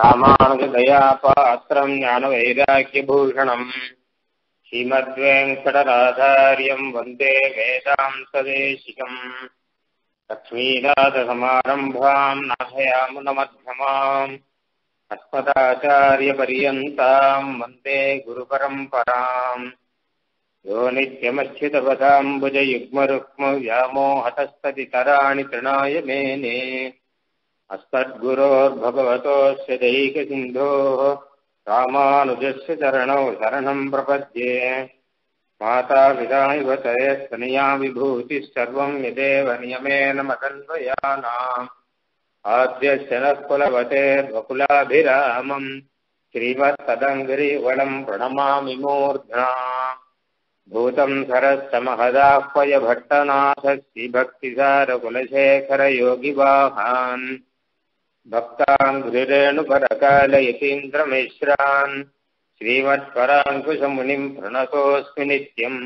रामानुजदयापात्रम् ज्ञानवैराग्यभूषणम् श्रीमद्वेङ्कटराधार्यम् वन्दे वेदान्तदेशिकम् लक्ष्मीनाथसमारम्भाम् नाथयामुनमध्यमाम् अस्मदाचार्यपर्यन्ताम् वन्दे गुरुपरम्पराम् यो नित्यमच्छितवदाम्बुजयुग्मरुक्मव्यामोहतस्तदितराणि तृणाय मेने अस्मद्गुरोर्भगवतोऽस्य दैकसिन्धोः रामानुजस्य चरणौ शरणम् प्रपद्ये। मातापिता इव तयस्तनया विभूतिः सर्वम् यदेव नियमेन मतन्वयानाम् आद्यस्य नः कुलवतेर्वकुलाभिरामम् श्रीमत्तदङ्गिरिवलम् प्रणमामि मूर्ध्ना। भूतम् सरस्य महदाह्वय भट्टनाथस्य भक्ताङ्घ्रिरेणुपरकालयतीन्द्रमिश्रान् श्रीमत्पराङ्कुशमुनिम् प्रणतोऽस्मि नित्यम्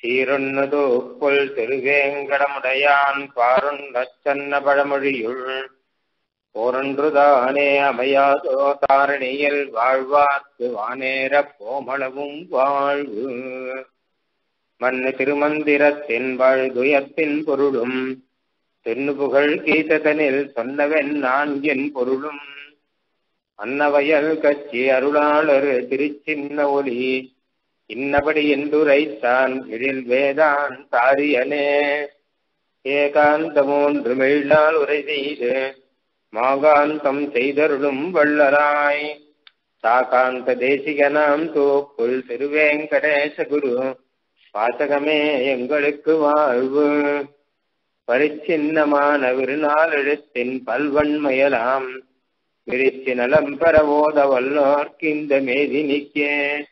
சீருண்ணது புல் திருவேங்கடமுடையான் பாருண்ணச்சன்ன பழமொழியுள் போரொன்றுதானே அமையாதோ தாரணியில் வாழ்வார்க்கு வானேர போமளவும் வாழ்வு மண்ணு திருமந்திரத்தின் வாழ்துயத்தின் பொருளும் தென்னுபுகழ் கீததனில் சொன்னவன் நான் என் பொருளும். அன்னவயல் கட்சி அருளாளர் திருச்சின்ன ஒளி. இன்னபடி என்றுரைத்தான் எழில் வேதான் தாரியனே. ஏகாந்தமோன்று மெழிலால் உரை செய்து மாகாந்தம் செய்தருளும் வள்ளராய் சாகாந்த தேசிகனாம் தோப்புள் திருவேங்கடேச குரு பாசகமே எங்களுக்கு வாழ்வு. பரிச்சின்னமான விருநாள் எழுத்தின் விரிச்சி நலம் பெறவோத வல்லோர்க்கு இந்த மேதினிக்கே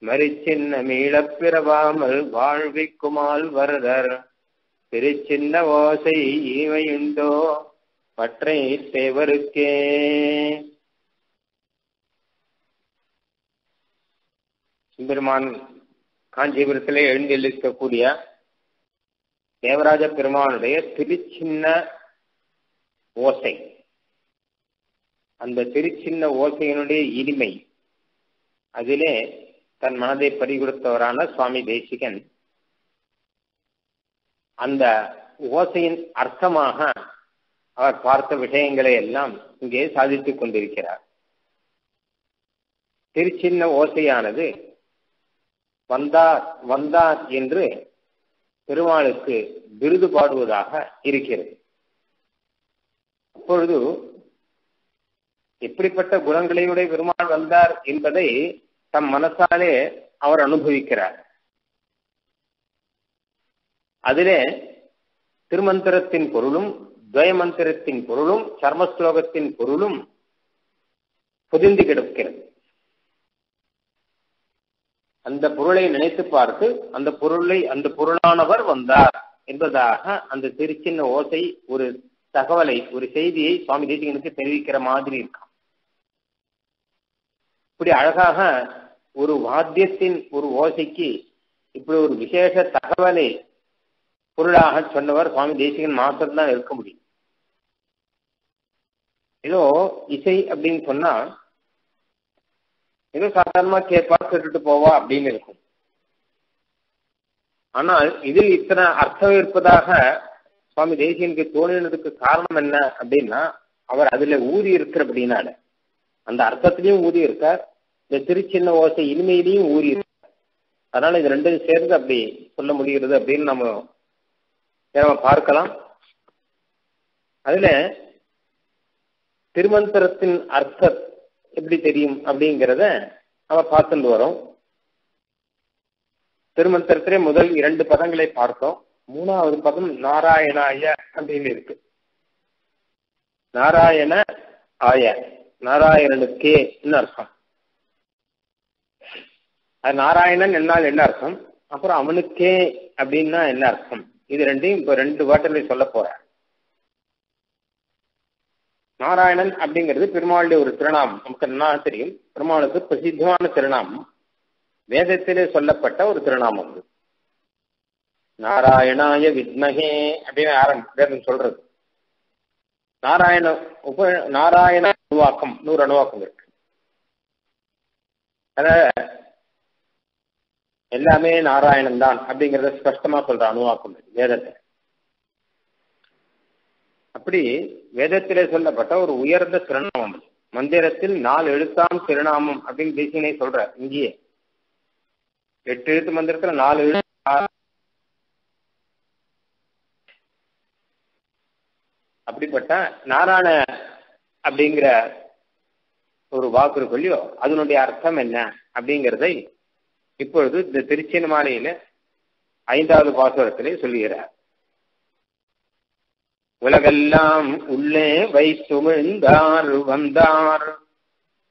மறிச்சின்ன மீளப் பிறவாமல் வாழ்விக்குமால் வரதர். திருச்சின்ன ஓசை ஈவையுண்டோ பற்றை தேவருக்கே. பெருமான் காஞ்சிபுரத்திலே எழுந்திருக்கக்கூடிய தேவராஜ பெருமானுடைய திருச்சின்ன ஓசை. அந்த திருச்சின்ன ஓசையினுடைய இனிமை. அதிலே தன் மனதை பறிகொடுத்தவரான சுவாமி தேசிகன். அந்த ஓசையின் அர்த்தமாக அவர் பார்த்த விஷயங்களை எல்லாம் இங்கே சாதித்துக் கொண்டிருக்கிறார். திருச்சின்ன ஓசையானது வந்தார் வந்தார் என்று பெருமாளுக்கு விருது பாடுவதாக இருக்கிறது. அப்பொழுது எப்படிப்பட்ட குணங்களையுடைய பெருமாள் வந்தார் என்பதை தம் மனசாலே அவர் அனுபவிக்கிறார். அதிலே திருமந்திரத்தின் பொருளும் துவயமந்திரத்தின் பொருளும் சர்மஸ்லோகத்தின் பொருளும் புதிந்து கிடக்கிறது. அந்த பொருளை நினைத்து பார்த்து அந்த பொருளை அந்த பொருளானவர் வந்தார் என்பதாக அந்த திருச்சின்ன ஓசை ஒரு தகவலை ஒரு செய்தியை சுவாமி தேசிகனுக்கு தெரிவிக்கிற மாதிரி இருக்கான் இப்படி அழகாக ஒரு வாத்தியத்தின் ஒரு ஓசைக்கு இப்படி ஒரு விசேஷ தகவலை பொருளாக சொன்னவர் சுவாமி தேசிகன் மாத்திரம்தான் இருக்க முடியும். ஏதோ இசை அப்படின்னு சொன்னா ஏதோ சாதாரணமா கேட்பா கேட்டுட்டு போவா அப்படின்னு இருக்கும். ஆனால் இதில் இத்தனை அர்த்தம் இருப்பதாக சுவாமி தேசியனுக்கு தோணினதுக்கு காரணம் என்ன அப்படின்னா அவர் அதுல இருக்கிற இருக்கிறபடினால அந்த அர்த்தத்திலையும் ஊதி இருக்கார். இந்த திருச்சின்ன ஓசை இனிமையிலையும் ஊறி இருக்கார். அதனால இது ரெண்டும் சேர்ந்து அப்படி சொல்ல முடிகிறது அப்படின்னு நம்ம நம்ம பார்க்கலாம். அதுல திருமந்திரத்தின் அர்த்தம் எப்படி தெரியும் அப்படிங்கிறத நம்ம பார்த்துட்டு வரோம். திருமந்திரத்திலே முதல் இரண்டு பதங்களை பார்த்தோம். மூணாவது பதம் நாராயணாய அப்படின்னு இருக்கு. நாராயண ஆய நாராயணனுக்கே அர்த்தம்? அது நாராயணன் என்னால் என்ன அர்த்தம்? அப்புறம் அவனுக்கே அப்படின்னா என்ன அர்த்தம்? இது ரெண்டையும் இப்ப ரெண்டு வார்த்தைகளை சொல்ல போறேன். நாராயணன் அப்படிங்கிறது பெருமாளுடைய ஒரு திருநாமம். நமக்கு நல்லா தெரியும். பெருமாளுக்கு பிரசித்தமான திருநாமம். வேதத்திலே சொல்லப்பட்ட ஒரு திருநாமம் அது. நாராயணாய வித்மகே அப்படின்னு ஆரம்பி வேதம் சொல்றது. நாராயண உப நாராயண அணுவாக்கம் நூறு அணுவாக்கம் இருக்கு. அத எல்லாமே நாராயணன் தான் அப்படிங்கறத ஸ்பஷ்டமா சொல்ற அணுவாக்கம் வேதத்தை அப்படி வேதத்திலே சொல்லப்பட்ட ஒரு உயர்ந்த திருநாமம். மந்திரத்தில் நாலு எழுத்தாம் திருநாமம் அப்படின்னு தேசியனை சொல்ற இங்கேயே. எட்டு எழுத்து மந்திரத்துல நாலு எழுத்து அப்படிப்பட்ட நாராயண அப்படிங்கிற ஒரு வாக்கு இருக்கு அதனுடைய அர்த்தம் என்ன அப்படிங்கிறதை இப்பொழுது இந்த திருச்சின் மாலையில ஐந்தாவது பாசுரத்திலே சொல்லுகிறார். உலகெல்லாம் உள்ளே வைத்துமிழ்ந்தார் வந்தார்.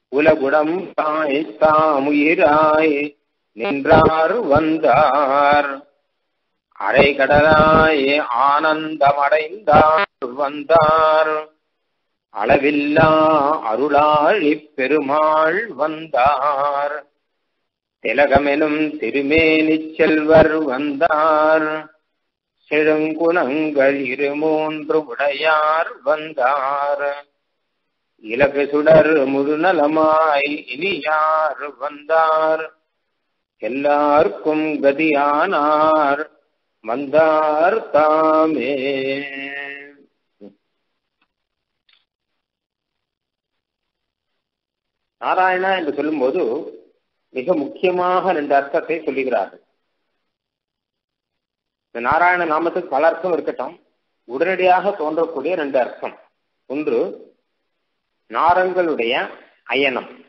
உலகுடம் தாய் தாமுயிராய் நின்றார் வந்தார். அரை கடலாய் ஆனந்தமடைந்தார் வந்தார். அளவில்லா அருளாழி பெருமாள் வந்தார். திலகமெனும் திருமேனிச் செல்வர் வந்தார். செழுங்குணங்கள் இரு மூன்று உடையார் வந்தார். இலகு சுடர் முழுநலமாய் இனி யார் வந்தார். எல்லாருக்கும் கதியானார் வந்தார் தாமே. நாராயணா என்று சொல்லும்போது மிக முக்கியமாக ரெண்டு அர்த்தத்தை சொல்லுகிறார்கள். இந்த நாராயண நாமத்துக்கு பல அர்த்தம் இருக்கட்டும் உடனடியாக தோன்றக்கூடிய ரெண்டு அர்த்தம். ஒன்று நாரங்களுடைய அயனம்.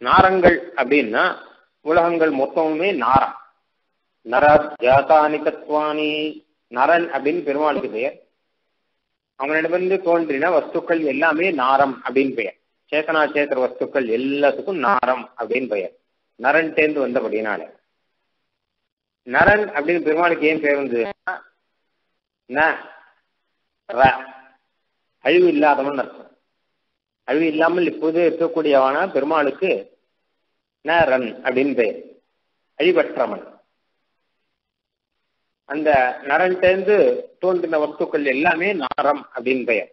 நாரங்கள் அப்படின்னா உலகங்கள் மொத்தமுமே நாரம். நர ஜாதானி தத்வானி நரன் அப்படின்னு பெருமாளுக்கு பெயர். அவனிடமிருந்து தோன்றின வஸ்துக்கள் எல்லாமே நாரம் அப்படின்னு பெயர். சேத்தனா சேத்திர வஸ்துக்கள் எல்லாத்துக்கும் நாரம் அப்படின்னு பெயர். நரன் தேர்ந்து வந்தபடினால நரன் அப்படின்னு பெருமாளுக்கு ஏன் பேர் வந்து அழிவு இல்லாதவன் அர்த்தம். அழிவு இல்லாமல் இப்போது இருக்கக்கூடியவனா பெருமாளுக்கு நரன் அப்படின்னு பெயர். அழிவற்றவன். அந்த நரன் சேர்ந்து தோன்றின வஸ்துக்கள் எல்லாமே நாரம் அப்படின்னு பெயர்.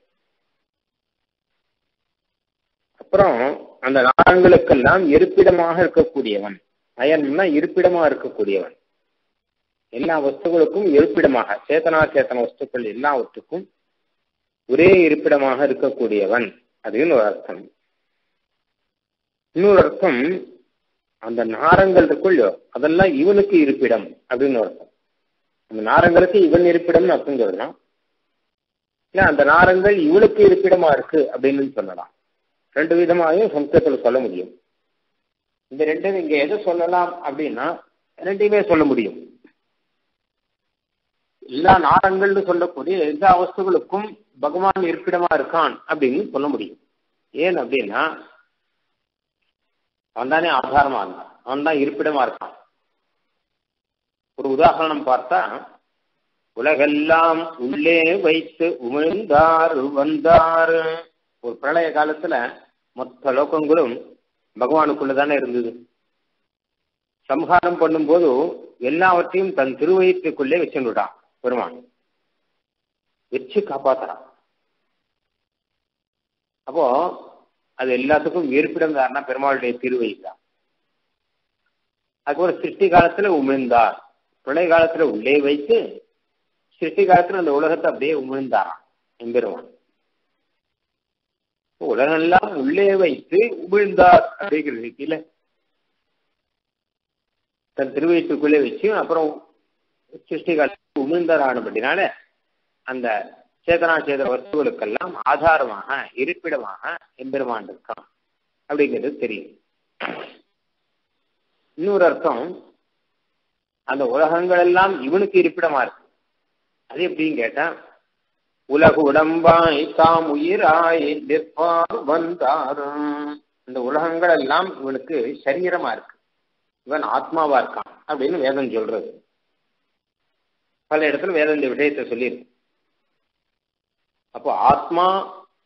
அப்புறம் அந்த நாரங்களுக்கெல்லாம் இருப்பிடமாக இருக்கக்கூடியவன். அயன்னா இருப்பிடமா இருக்கக்கூடியவன். எல்லா வஸ்துகளுக்கும் இருப்பிடமாக சேத்தனா சேத்தன வஸ்துக்கள் எல்லாவற்றுக்கும் ஒரே இருப்பிடமாக இருக்கக்கூடியவன் அதுன்னு ஒரு அர்த்தம். இன்னொரு அர்த்தம் அந்த நாரங்கள் இருக்குள்ளோ அதெல்லாம் இவனுக்கு இருப்பிடம் அப்படின்னு ஒரு அர்த்தம். அந்த நாரங்களுக்கு இவன் இருப்பிடம்னு அர்த்தம் சொல்லலாம் இல்ல அந்த நாரங்கள் இவனுக்கு இருப்பிடமா இருக்கு அப்படின்னு சொல்லலாம். ரெண்டு விதமாகவும் சம்ஸ்கிருதத்தில் சொல்ல முடியும். இந்த ரெண்டும் இங்க எதை சொல்லலாம் அப்படின்னா ரெண்டையுமே சொல்ல முடியும். எல்லா நாரங்கள்னு சொல்லக்கூடிய எல்லா வஸ்துகளுக்கும் பகவான் இருப்பிடமா இருக்கான் அப்படின்னு சொல்ல முடியும். ஏன் அப்படின்னா அவன் தானே ஆதாரமா இருந்தான். அவன் தான் இருப்பிடமா இருக்கான். ஒரு உதாரணம் பார்த்தா உலகெல்லாம் உள்ளே வைத்து உமிழ்ந்தார் வந்தார். ஒரு பிரளய காலத்துல மொத்த லோகங்களும் பகவானுக்குள்ள தானே இருந்தது. சம்ஹாரம் பண்ணும்போது எல்லாவற்றையும் தன் திருவயிற்றுக்குள்ளே வச்சுட்டான் பெருமான் வச்சு காப்பாத்துறான் அப்போ அது எல்லாத்துக்கும் இருப்பிடம் தாருனா பெருமாளுடைய திருவயிறு தான் அதுக்கப்புறம் சிருஷ்டி காலத்துல உமிழ்ந்தார். பிரளய காலத்துல உள்ளே வைத்து சிருஷ்டி காலத்துல அந்த உலகத்தை அப்படியே உமிழ்ந்தாராம் எம்பெருமான். எல்லாம் உள்ளே வைத்து உமிழ்ந்தார் அப்படிங்கிறது கீழே தன் திருவயிற்றுக்குள்ளே வச்சு அப்புறம் சிருஷ்டி காலத்தில் அந்த சேதனா சேத வஸ்துகளுக்கெல்லாம் ஆதாரமாக இருப்பிடமாக எம்பெருமான் இருக்கான். அப்படிங்கிறது தெரியும். இன்னொரு அர்த்தம் அந்த உலகங்கள் எல்லாம் இவனுக்கு இருப்பிடமா இருக்கு. அது எப்படின்னு கேட்டா உலக உடம்பாய் தாம் உயிராய் நிற்பார் வந்தாரும் இந்த உலகங்கள் எல்லாம் இவனுக்கு சரீரமா இருக்கு. இவன் ஆத்மாவா இருக்கான் அப்படின்னு வேதம் சொல்றது. பல இடத்துல வேதம் இந்த விஷயத்தை சொல்லியிருக்கு. அப்போ ஆத்மா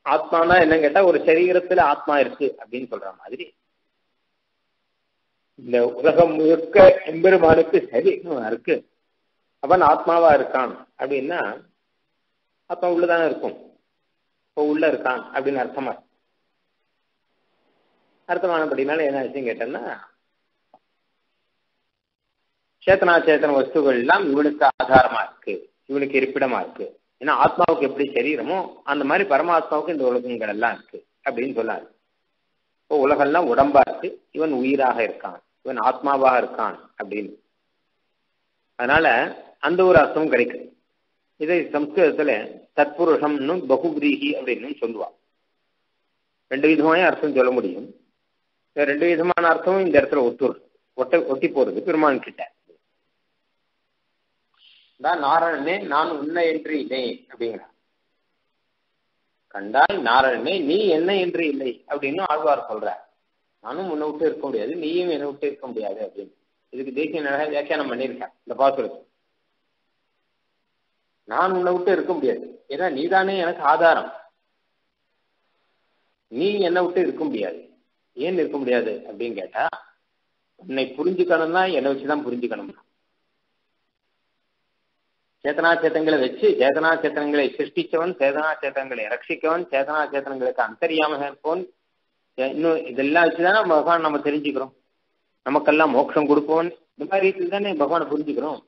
ஆத்மானா என்னன்னு கேட்டா ஒரு சரீரத்துல ஆத்மா இருக்கு அப்படின்னு சொல்ற மாதிரி. இந்த உலகம் முழுக்க எம்பெருமானுக்கு சரீரம் இருக்கு. அவன் ஆத்மாவா இருக்கான் அப்படின்னா ஆத்மா உள்ளதானே இருக்கும். இப்போ உள்ள இருக்கான் அப்படின்னு அர்த்தமா. அர்த்தமானபடினால என்ன விஷயம் கேட்டேன்னா சேத்தனா சேத்தன வஸ்துகள் எல்லாம் இவனுக்கு ஆதாரமா இருக்கு இவனுக்கு இருப்பிடமா இருக்கு ஏன்னா ஆத்மாவுக்கு எப்படி சரீரமோ அந்த மாதிரி பரமாத்மாவுக்கு இந்த உலகங்கள் எல்லாம் இருக்கு அப்படின்னு சொல்லாரு இப்போ உலகெல்லாம் உடம்பா இருக்கு. இவன் உயிராக இருக்கான். இவன் ஆத்மாவாக இருக்கான் அப்படின்னு. அதனால அந்த ஒரு அர்த்தமும் கிடைக்கும். இதை சம்ஸ்கிருதத்துல தத்புருஷம்னு பகுபிரீகி அப்படின்னு சொல்லுவா ரெண்டு விதமான அர்த்தம் சொல்ல முடியும். ரெண்டு விதமான அர்த்தமும் இந்த இடத்துல ஒத்துரு ஒட்ட ஒட்டி போறது பெருமான் கிட்ட தான் நாராயணனே நான் உன்னை என்று இல்லை அப்படிங்கிறார். கண்டால் நாராயணனே நீ என்ன என்று இல்லை அப்படின்னு ஆழ்வார் சொல்றார். நானும் உன்னை விட்டு இருக்க முடியாது நீயும் என்னை விட்டு இருக்க முடியாது அப்படின்னு. இதுக்கு தேசிய நிறைய வியாக்கியானம் பண்ணியிருக்கேன் இந்த பாசுரத்தை. நான் உன்னை விட்டு இருக்க முடியாது. ஏன்னா நீதானே எனக்கு ஆதாரம். நீ என்னை விட்டு இருக்க முடியாது. ஏன் இருக்க முடியாது அப்படின்னு கேட்டா உன்னை புரிஞ்சுக்கணும்னா என்னை வச்சுதான் புரிஞ்சுக்கணும் சேத்தனா சேத்தங்களை வச்சு சேதனா சேத்தனங்களை சிருஷ்டிச்சவன் சேதனா சேத்தனங்களை ரட்சிக்கவன் சேதனா சேத்தனங்களுக்கு அந்தரியாம இருப்பவன் இன்னும் இதெல்லாம் வச்சுதானே பகவான் நம்ம தெரிஞ்சுக்கிறோம். நமக்கெல்லாம் மோட்சம் கொடுப்பவன். இந்த மாதிரி ரீதியில் தானே பகவானை புரிஞ்சுக்கிறோம்.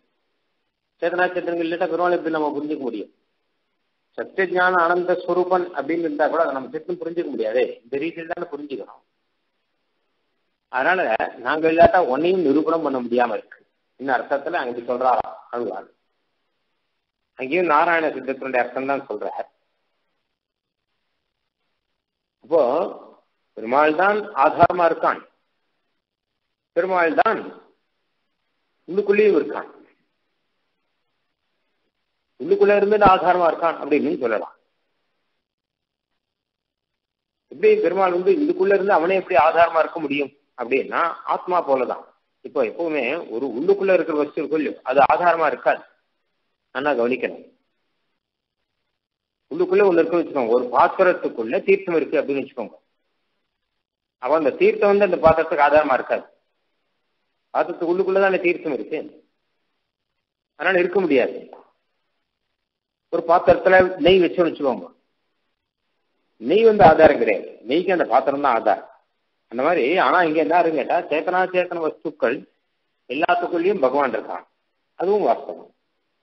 சேதனா சேத்தனங்கள் இல்லாட்டா பெருமாள் எப்படி நம்ம புரிஞ்சுக்க முடியும்? சத்தியஜான ஆனந்த ஸ்வரூபன் அப்படின்னு இருந்தா கூட அதை நம்ம சட்டம் புரிஞ்சுக்க முடியாது. இந்த ரீதியில் தானே புரிஞ்சுக்கிறோம். அதனால நாங்கள் இல்லாட்டா ஒன்னையும் நிரூபணம் பண்ண முடியாம இருக்கு. இன்னும் அர்த்தத்துல அங்க சொல்றாராம் அழுவாள் அங்கேயும் நாராயண சித்தத்தினுடைய அர்த்தம் தான் சொல்றார். அப்போ பெருமாள் தான் ஆதாரமா இருக்கான். பெருமாள் தான் உள்ளுக்குள்ளேயும் இருக்கான். உள்ளுக்குள்ள இருந்து ஆதாரமா இருக்கான் அப்படின்னு சொல்லலாம். எப்படி பெருமாள் வந்து இதுக்குள்ள இருந்து அவனே எப்படி ஆதாரமா இருக்க முடியும் அப்படின்னா ஆத்மா போலதான். இப்போ எப்பவுமே ஒரு உள்ளுக்குள்ள இருக்கிற வஸ்து கொள்ளும் அது ஆதாரமா இருக்காது. நல்லா கவனிக்கணும். உள்ளுக்குள்ள ஒண்ணு இருக்குன்னு வச்சுக்கோங்க. ஒரு பாத்திரத்துக்குள்ள தீர்த்தம் இருக்கு அப்படின்னு வச்சுக்கோங்க. அப்ப அந்த தீர்த்தம் வந்து அந்த பாத்திரத்துக்கு ஆதாரமா இருக்காது. பாத்திரத்துக்கு உள்ளுக்குள்ளதான் அந்த தீர்த்தம் இருக்கு. அதனால இருக்க முடியாது. ஒரு பாத்திரத்துல நெய் வச்சோம்னு வச்சுக்கோங்க. நெய் வந்து ஆதாரம் கிடையாது. நெய்க்கு அந்த பாத்திரம் தான் ஆதாரம். அந்த மாதிரி ஆனா இங்க என்ன கேட்டா சேத்தனா சேத்தன வஸ்துக்கள் எல்லாத்துக்குள்ளேயும் பகவான் இருக்கான். அதுவும் வாஸ்தவம்.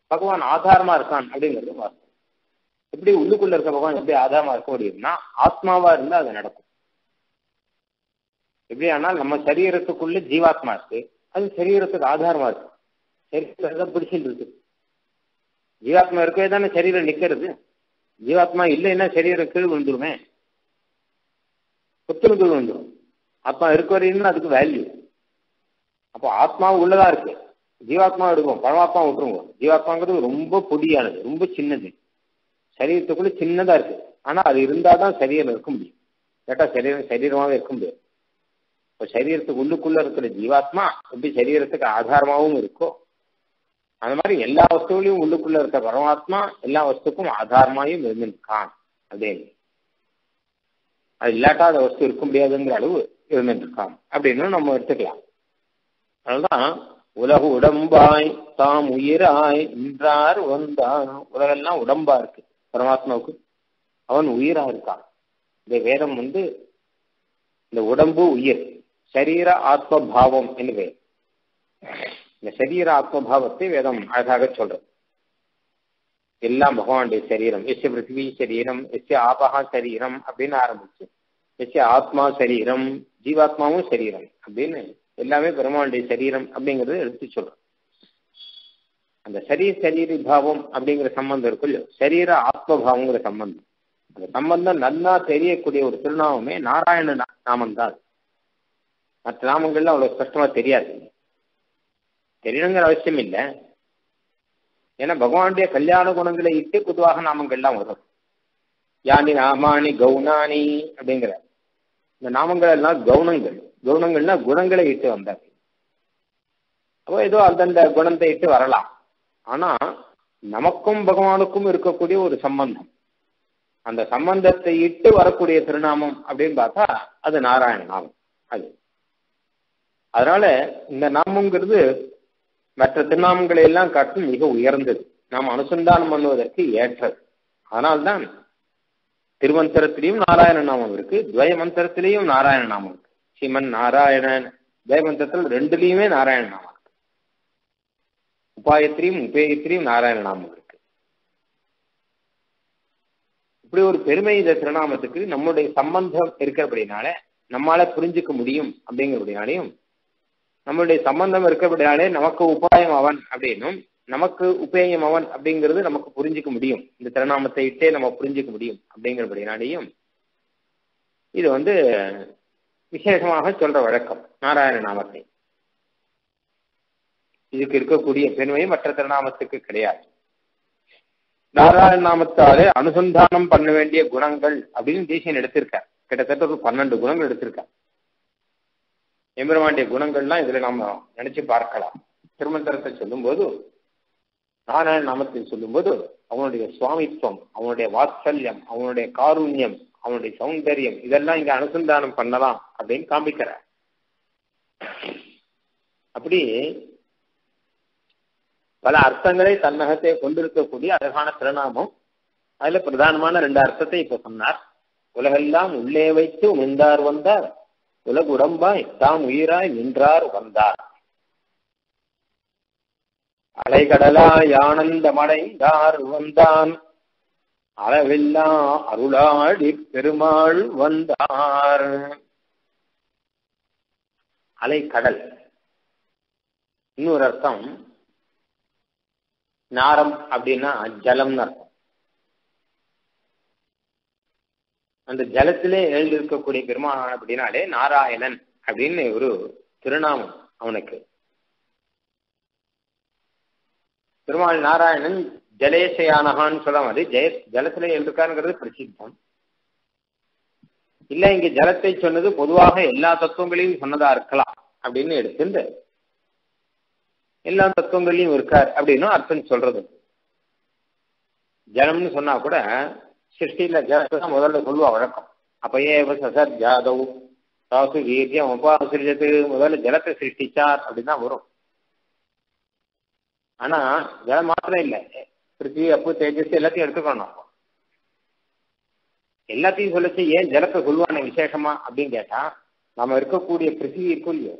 பகவான் ஆதாரமா இருக்கான் அப்படிங்கிறது வாஸ்தவம். எப்படி உள்ளுக்குள்ள இருக்க பகவான் எப்படி ஆதாரமா இருக்க முடியும்னா ஆத்மாவா இருந்தா அது நடக்கும். எப்படி ஆனால் நம்ம சரீரத்துக்குள்ள ஜீவாத்மா இருக்கு. அது சரீரத்துக்கு ஆதாரமா இருக்கு. சரீரத்தை பிடிச்சிட்டு இருக்கு. ஜீவாத்மா இருக்கவே தானே சரீரம் நிக்கிறது. ஜீவாத்மா இல்லைன்னா சரீரம் கீழ் வந்துருமே புத்தனு கீழ் ஆத்மா இருக்க வரையும் அதுக்கு வேல்யூ அப்போ ஆத்மா உள்ளதா இருக்கு. ஜீவாத்மா எடுக்கும் பரமாத்மா விட்டுருங்க. ஜீவாத்மாங்கிறது ரொம்ப பொடியானது ரொம்ப சின்னது. சரீரத்துக்குள்ள சின்னதா இருக்கு. ஆனா அது இருந்தாதான் சரீரம் இருக்க முடியும். கேட்டா சரீரம் சரீரமாவே இருக்க முடியாது. இப்போ சரீரத்துக்கு உள்ளுக்குள்ள இருக்கிற ஜீவாத்மா எப்படி சரீரத்துக்கு ஆதாரமாகவும் இருக்கோ அந்த மாதிரி எல்லா வஸ்துகளையும் உள்ளுக்குள்ள இருக்க பரமாத்மா எல்லா வஸ்துக்கும் ஆதாரமாயும் இருந்திருக்கான் அப்படின்னு அது இல்லாட்டா அந்த வஸ்து இருக்க முடியாதுங்கிற அளவு இருந்திருக்கான் அப்படின்னு நம்ம எடுத்துக்கலாம். அதனால்தான் உலக உடம்பாய் தாம் உயிராய் நின்றார் வந்தான் உலகெல்லாம் உடம்பா இருக்கு பரமாத்மாவுக்கு. அவன் உயிரா இருக்கான். இந்த வேதம் வந்து இந்த உடம்பு உயிர் சரீர ஆத்ம பாவம் என்று பெயர் இந்த சரீர ஆத்மபாவத்தை வேதம் அழகாக சொல்றது. எல்லாம் பகவானுடைய சரீரம் எஸ் பிருத்திவி சரீரம் எஸ் ஆபகா சரீரம் அப்படின்னு ஆரம்பிச்சு எஸ் ஆத்மா சரீரம் ஜீவாத்மாவும் சரீரம் அப்படின்னு எல்லாமே பெருமானுடைய சரீரம் அப்படிங்கறத எடுத்து சொல்றோம். அந்த சரீர சரீர பாவம் அப்படிங்கிற சம்பந்தம் இருக்கு இல்லையோ சரீர ஆத்மபாவங்கிற சம்பந்தம். அந்த சம்பந்தம் நல்லா தெரியக்கூடிய ஒரு திருநாமமே நாராயண நாமம் தான் மற்ற நாமங்கள்லாம் அவ்வளவு ஸ்பஷ்டமா தெரியாது. தெரியணுங்கிற அவசியம் இல்லை. ஏன்னா பகவானுடைய கல்யாண குணங்களை இட்டு பொதுவாக நாமங்கள்லாம் வரும். யானி நாமானி கவுனானி அப்படிங்கிற இந்த நாமங்கள் எல்லாம் கவுனங்கள் கவுனங்கள்னா குணங்களை இட்டு வந்தார். அப்போ ஏதோ அந்தந்த குணத்தை இட்டு வரலாம். ஆனா நமக்கும் பகவானுக்கும் இருக்கக்கூடிய ஒரு சம்பந்தம். அந்த சம்பந்தத்தை இட்டு வரக்கூடிய திருநாமம் அப்படின்னு பார்த்தா அது நாராயண நாமம். அது. அதனால இந்த நாமங்கிறது மற்ற திருநாமங்களை எல்லாம் காட்டும் மிக உயர்ந்தது. நாம் அனுசந்தானம் பண்ணுவதற்கு ஏற்றது. அதனால்தான் திருமந்திரத்திலையும் நாராயண நாமம் இருக்கு துவய மந்திரத்திலையும் நாராயண நாமம் இருக்கு. ஸ்ரீமன் நாராயணன் துவய மந்திரத்தில் ரெண்டுலயுமே நாராயண நாமம் இருக்கு. உபாயத்திலையும் உபேயத்திலையும் நாராயண நாமம் இருக்கு. இப்படி ஒரு பெருமை இந்த திருநாமத்துக்கு நம்முடைய சம்பந்தம் இருக்கிறபடினால நம்மால புரிஞ்சுக்க முடியும் அப்படிங்கிறபடினாலையும் நம்மளுடைய சம்பந்தம் இருக்கிறபடினாலே நமக்கு உபாயம் அவன் அப்படின்னும் நமக்கு உபேயம் அவன் அப்படிங்கிறது நமக்கு புரிஞ்சுக்க முடியும். இந்த திருநாமத்தை இட்டே நம்ம புரிஞ்சுக்க முடியும் அப்படிங்கிறபடினாலேயும் இது வந்து விசேஷமாக சொல்ற வழக்கம். நாராயண நாமத்தை. இதுக்கு இருக்கக்கூடிய பெருமை மற்ற திருநாமத்துக்கு கிடையாது. நாராயண நாமத்தாலே அனுசந்தானம் பண்ண வேண்டிய குணங்கள் அப்படின்னு தேசியன் எடுத்திருக்கார். கிட்டத்தட்ட ஒரு பன்னெண்டு குணங்கள் எடுத்திருக்கார். எம்பெருமாண்டிய குணங்கள்லாம் இதுல நாம நினைச்சு பார்க்கலாம். திருமந்திரத்தை சொல்லும்போது நாராயண நாமத்தை சொல்லும்போது அவனுடைய சுவாமித்துவம் அவனுடைய வாத்சல்யம் அவனுடைய காருண்யம் அவனுடைய சௌந்தரியம் இதெல்லாம் இங்க அனுசந்தானம் பண்ணலாம் அப்படின்னு காமிக்கிற அப்படி பல அர்த்தங்களை தன்னகத்தை கொண்டிருக்கக்கூடிய அழகான திருநாமம். அதுல பிரதானமான ரெண்டு அர்த்தத்தை இப்ப சொன்னார். உலகெல்லாம் உள்ளே வைத்து உமிழ்ந்தார் வந்தார். உலக உடம்பாய் தாம் உயிராய் நின்றார் வந்தார். அலைகடலாய் ஆனந்தமடைந்தார் வந்தான். அளவில்லா அருளாடி பெருமாள் வந்தார். அலைக்கடல் இன்னொரு அர்த்தம் நாரம் அப்படின்னா ஜலம்னு அர்த்தம். அந்த ஜலத்திலே எழுந்திருக்கக்கூடிய பெருமான் அப்படின்னாலே நாராயணன் அப்படின்னு ஒரு திருநாமம் அவனுக்கு. பெருமாள் நாராயணன் ஜலேசயானகான்னு சொல்லாம அது ஜெய ஜலத்துல இருக்காருங்கிறது பிரசித்தம். இல்ல இங்க ஜலத்தை சொன்னது பொதுவாக எல்லா தத்துவங்களையும் சொன்னதா இருக்கலாம் அப்படின்னு எடுத்துட்டு எல்லா தத்துவங்களையும் இருக்கார் அப்படின்னு அர்த்தம் சொல்றது. ஜலம்னு சொன்னா கூட சிருஷ்டியில ஜலத்தை தான் முதல்ல சொல்லுவா வழக்கம். அப்பயே சசர் ஜாதவ் சாசு வீரியம் உபாசிரியத்து முதல்ல ஜலத்தை சிருஷ்டிச்சார் அப்படின்னு தான் வரும். ஆனா ஜலம் மாத்திரம் இல்லை. பிருத்திவி அப்பு தேஜஸ் எல்லாத்தையும் எடுத்துக்கணும் எல்லாத்தையும் சொல்லிச்சு ஏன் ஜலத்தை சொல்லுவானே விசேஷமா அப்படின்னு கேட்டா நம்ம இருக்கக்கூடிய பிருத்திவி இருக்கும் இல்லையோ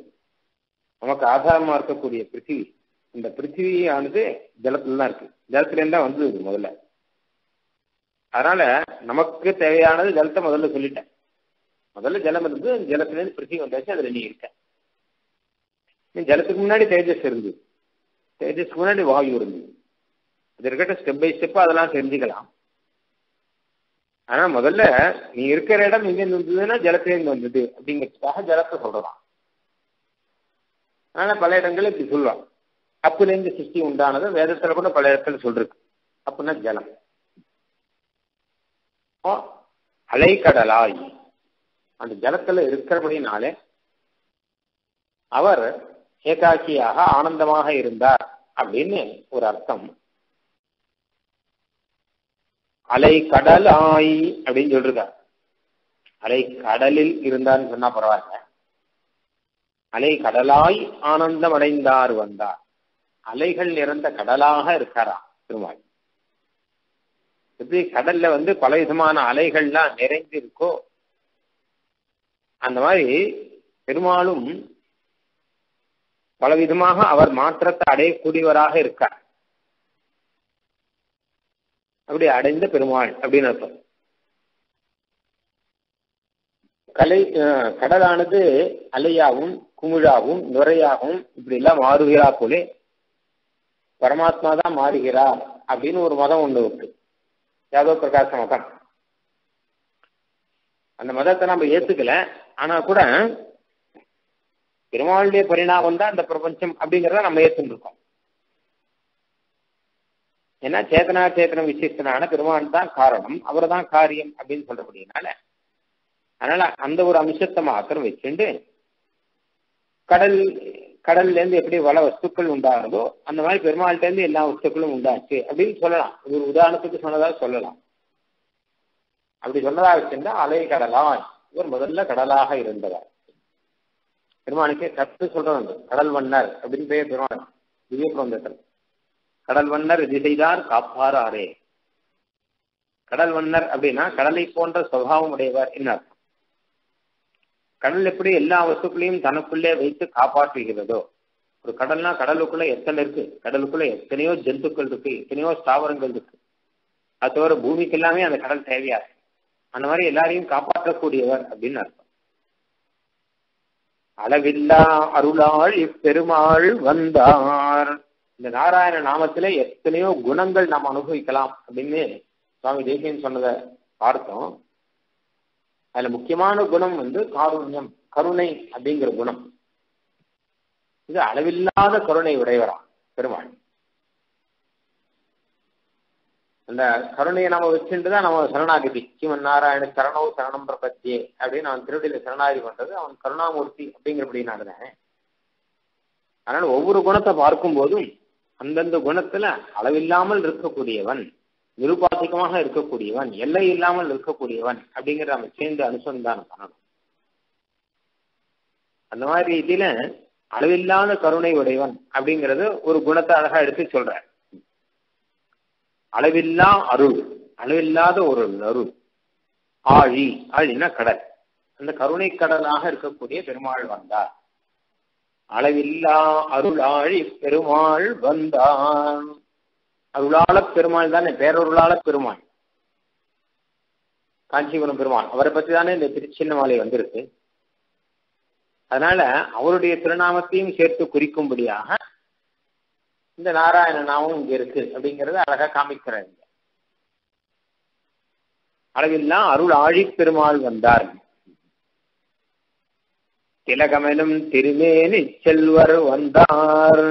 நமக்கு ஆதாரமா இருக்கக்கூடிய பிருத்திவி. இந்த பிருத்திவியானது ஜலத்துல தான் இருக்கு. ஜலத்துல இருந்தா வந்தது முதல்ல. அதனால நமக்கு தேவையானது ஜலத்தை முதல்ல சொல்லிட்டேன். முதல்ல ஜலம் இருந்து ஜலத்திலிருந்து பிருத்திவி வந்தாச்சு அதுல நீ இருக்க. ஜலத்துக்கு முன்னாடி தேஜஸ் இருந்தது. தேஜஸ்க்கு முன்னாடி வாயு இருந்தது அது இருக்கட்டும் ஸ்டெப் பை ஸ்டெப் அதெல்லாம் தெரிஞ்சுக்கலாம். ஆனால் முதல்ல நீ இருக்கிற இடம் எங்கேருந்து வந்ததுன்னா ஜலத்திலேருந்து வந்தது அப்படிங்கிறதுக்காக ஜலத்தை சொல்கிறான் ஆனால் பல இடங்களில் இப்படி சொல்லுவான் அப்புலேருந்து சிருஷ்டி உண்டானது வேதத்தில் கூட பல இடத்துல சொல்றது அப்படின்னா ஜலம். அலைக்கடலாய். அந்த ஜலத்துல இருக்கிறபடினாலே அவர் ஏகாக்கியாக ஆனந்தமாக இருந்தார். அப்படின்னு ஒரு அர்த்தம். அலை கடலாய் அப்படின்னு சொல்றார் அலை கடலில் இருந்தார்னு சொன்னா பரவாயில்ல. அலை கடலாய் ஆனந்தம் அடைந்தார் வந்தார். அலைகள் நிறந்த கடலாக இருக்காரா? திருமால். எப்படி கடல்ல வந்து பல விதமான அலைகள்லாம் நிறைந்து இருக்கோ அந்த மாதிரி பெருமாளும் பலவிதமாக அவர் மாற்றத்தை அடையக்கூடியவராக இருக்கார். அப்படி அடைந்த பெருமாள் அப்படின்னு அர்த்தம். கலை கடலானது அலையாகவும் குமிழாகவும் நுரையாகவும் இப்படி எல்லாம் மாறுகிறா போலே பரமாத்மா தான் மாறுகிறார் அப்படின்னு ஒரு மதம் ஒன்று இருக்கு யாதவ பிரகாச மதம். அந்த மதத்தை நம்ம ஏத்துக்கல. ஆனா கூட பெருமாளுடைய பரிணாமம் தான் அந்த பிரபஞ்சம் அப்படிங்கிறத நம்ம ஏற்றுருக்கோம் ஏன்னா சேத்தனா சேத்தனம் விசேஷனான பெருமான் தான் காரணம். அவர் தான் காரியம் அப்படின்னு சொல்றபடினால அதனால அந்த ஒரு அம்சத்தை மாத்திரம் வச்சுண்டு கடல் கடல்ல இருந்து எப்படி வள வஸ்துக்கள் உண்டாகுதோ அந்த மாதிரி பெருமாள்கிட்ட இருந்து எல்லா வஸ்துக்களும் உண்டாச்சு அப்படின்னு சொல்லலாம். ஒரு உதாரணத்துக்கு சொன்னதா சொல்லலாம். அப்படி சொன்னதா வச்சிருந்தா அலை கடலாய் இவர் முதல்ல கடலாக இருந்தவர். பெருமானுக்கு கத்து சொல்றோம் கடல் வண்ணர் அப்படின்னு பெயர் பெருமாள் திவ்ய குழந்தைகள் கடல் வண்ணர் திசைதார் காப்பாறாரே. கடல் வண்ணர் அப்படின்னா கடலை போன்ற சுவாவம் உடையவர் என்ன கடல் எப்படி எல்லா வசுக்களையும் தனக்குள்ளே வைத்து காப்பாற்றுகிறதோ? ஒரு கடல்னா கடலுக்குள்ள எத்தனை இருக்கு? கடலுக்குள்ள எத்தனையோ ஜந்துக்கள் இருக்கு எத்தனையோ ஸ்தாவரங்கள் இருக்கு. அது தவிர பூமிக்கு எல்லாமே அந்த கடல் தேவையா? அந்த மாதிரி எல்லாரையும் காப்பாற்றக்கூடியவர் அப்படின்னு அளவில்லா அருளாள் இப்பெருமாள் வந்தார். இந்த நாராயண நாமத்துல எத்தனையோ குணங்கள் நாம் அனுபவிக்கலாம் அப்படின்னு சுவாமி தேசியன் சொன்னதை பார்த்தோம். அதுல முக்கியமான குணம் வந்து காருண்யம் கருணை அப்படிங்கிற குணம். இது அளவில்லாத கருணை உடையவரா பெருமாள். அந்த கருணையை நம்ம வச்சுட்டு தான் நம்ம சரணாகதி. சிவன் நாராயண சரணோ சரணம் பிரபத்தியே அப்படின்னு அவன் திருவடியில சரணாகதி பண்றது. அவன் கருணாமூர்த்தி அப்படிங்கிறபடினாலதானே அதனால ஒவ்வொரு குணத்தை பார்க்கும் போதும் அந்தந்த குணத்துல அளவில்லாமல் இருக்கக்கூடியவன் நிருபாதிகமாக இருக்கக்கூடியவன் எல்லை இல்லாமல் இருக்கக்கூடியவன் அப்படிங்கிறத நம்ம சேர்ந்து அனுசந்தானம் பண்ணணும். அந்த மாதிரி இதுல அளவில்லாத கருணை உடையவன் அப்படிங்கறது ஒரு குணத்தை அழகா எடுத்து சொல்ற அளவில்லா அருள் அளவில்லாத ஒரு அருள் ஆழி ஆழின்னா கடல். அந்த கருணை கடலாக இருக்கக்கூடிய பெருமாள் வந்தார். அளவில்லா அருளாழி பெருமாள் வந்தான் அருளாள பெருமாள் தானே பேரருளாள பெருமாள். காஞ்சிபுரம் பெருமாள். அவரை பத்தி தானே இந்த திருச்சின்னமாலை வந்திருக்கு. அதனால அவருடைய திருநாமத்தையும் சேர்த்து குறிக்கும்படியாக இந்த நாராயண நாமம் இங்க இருக்கு அப்படிங்கறத அழகா காமிக்கிறாங்க அளவில்லாம் அருள் ஆழி பெருமாள் வந்தார். திலகமெனும் திருமேனி செல்வர் வந்தார்.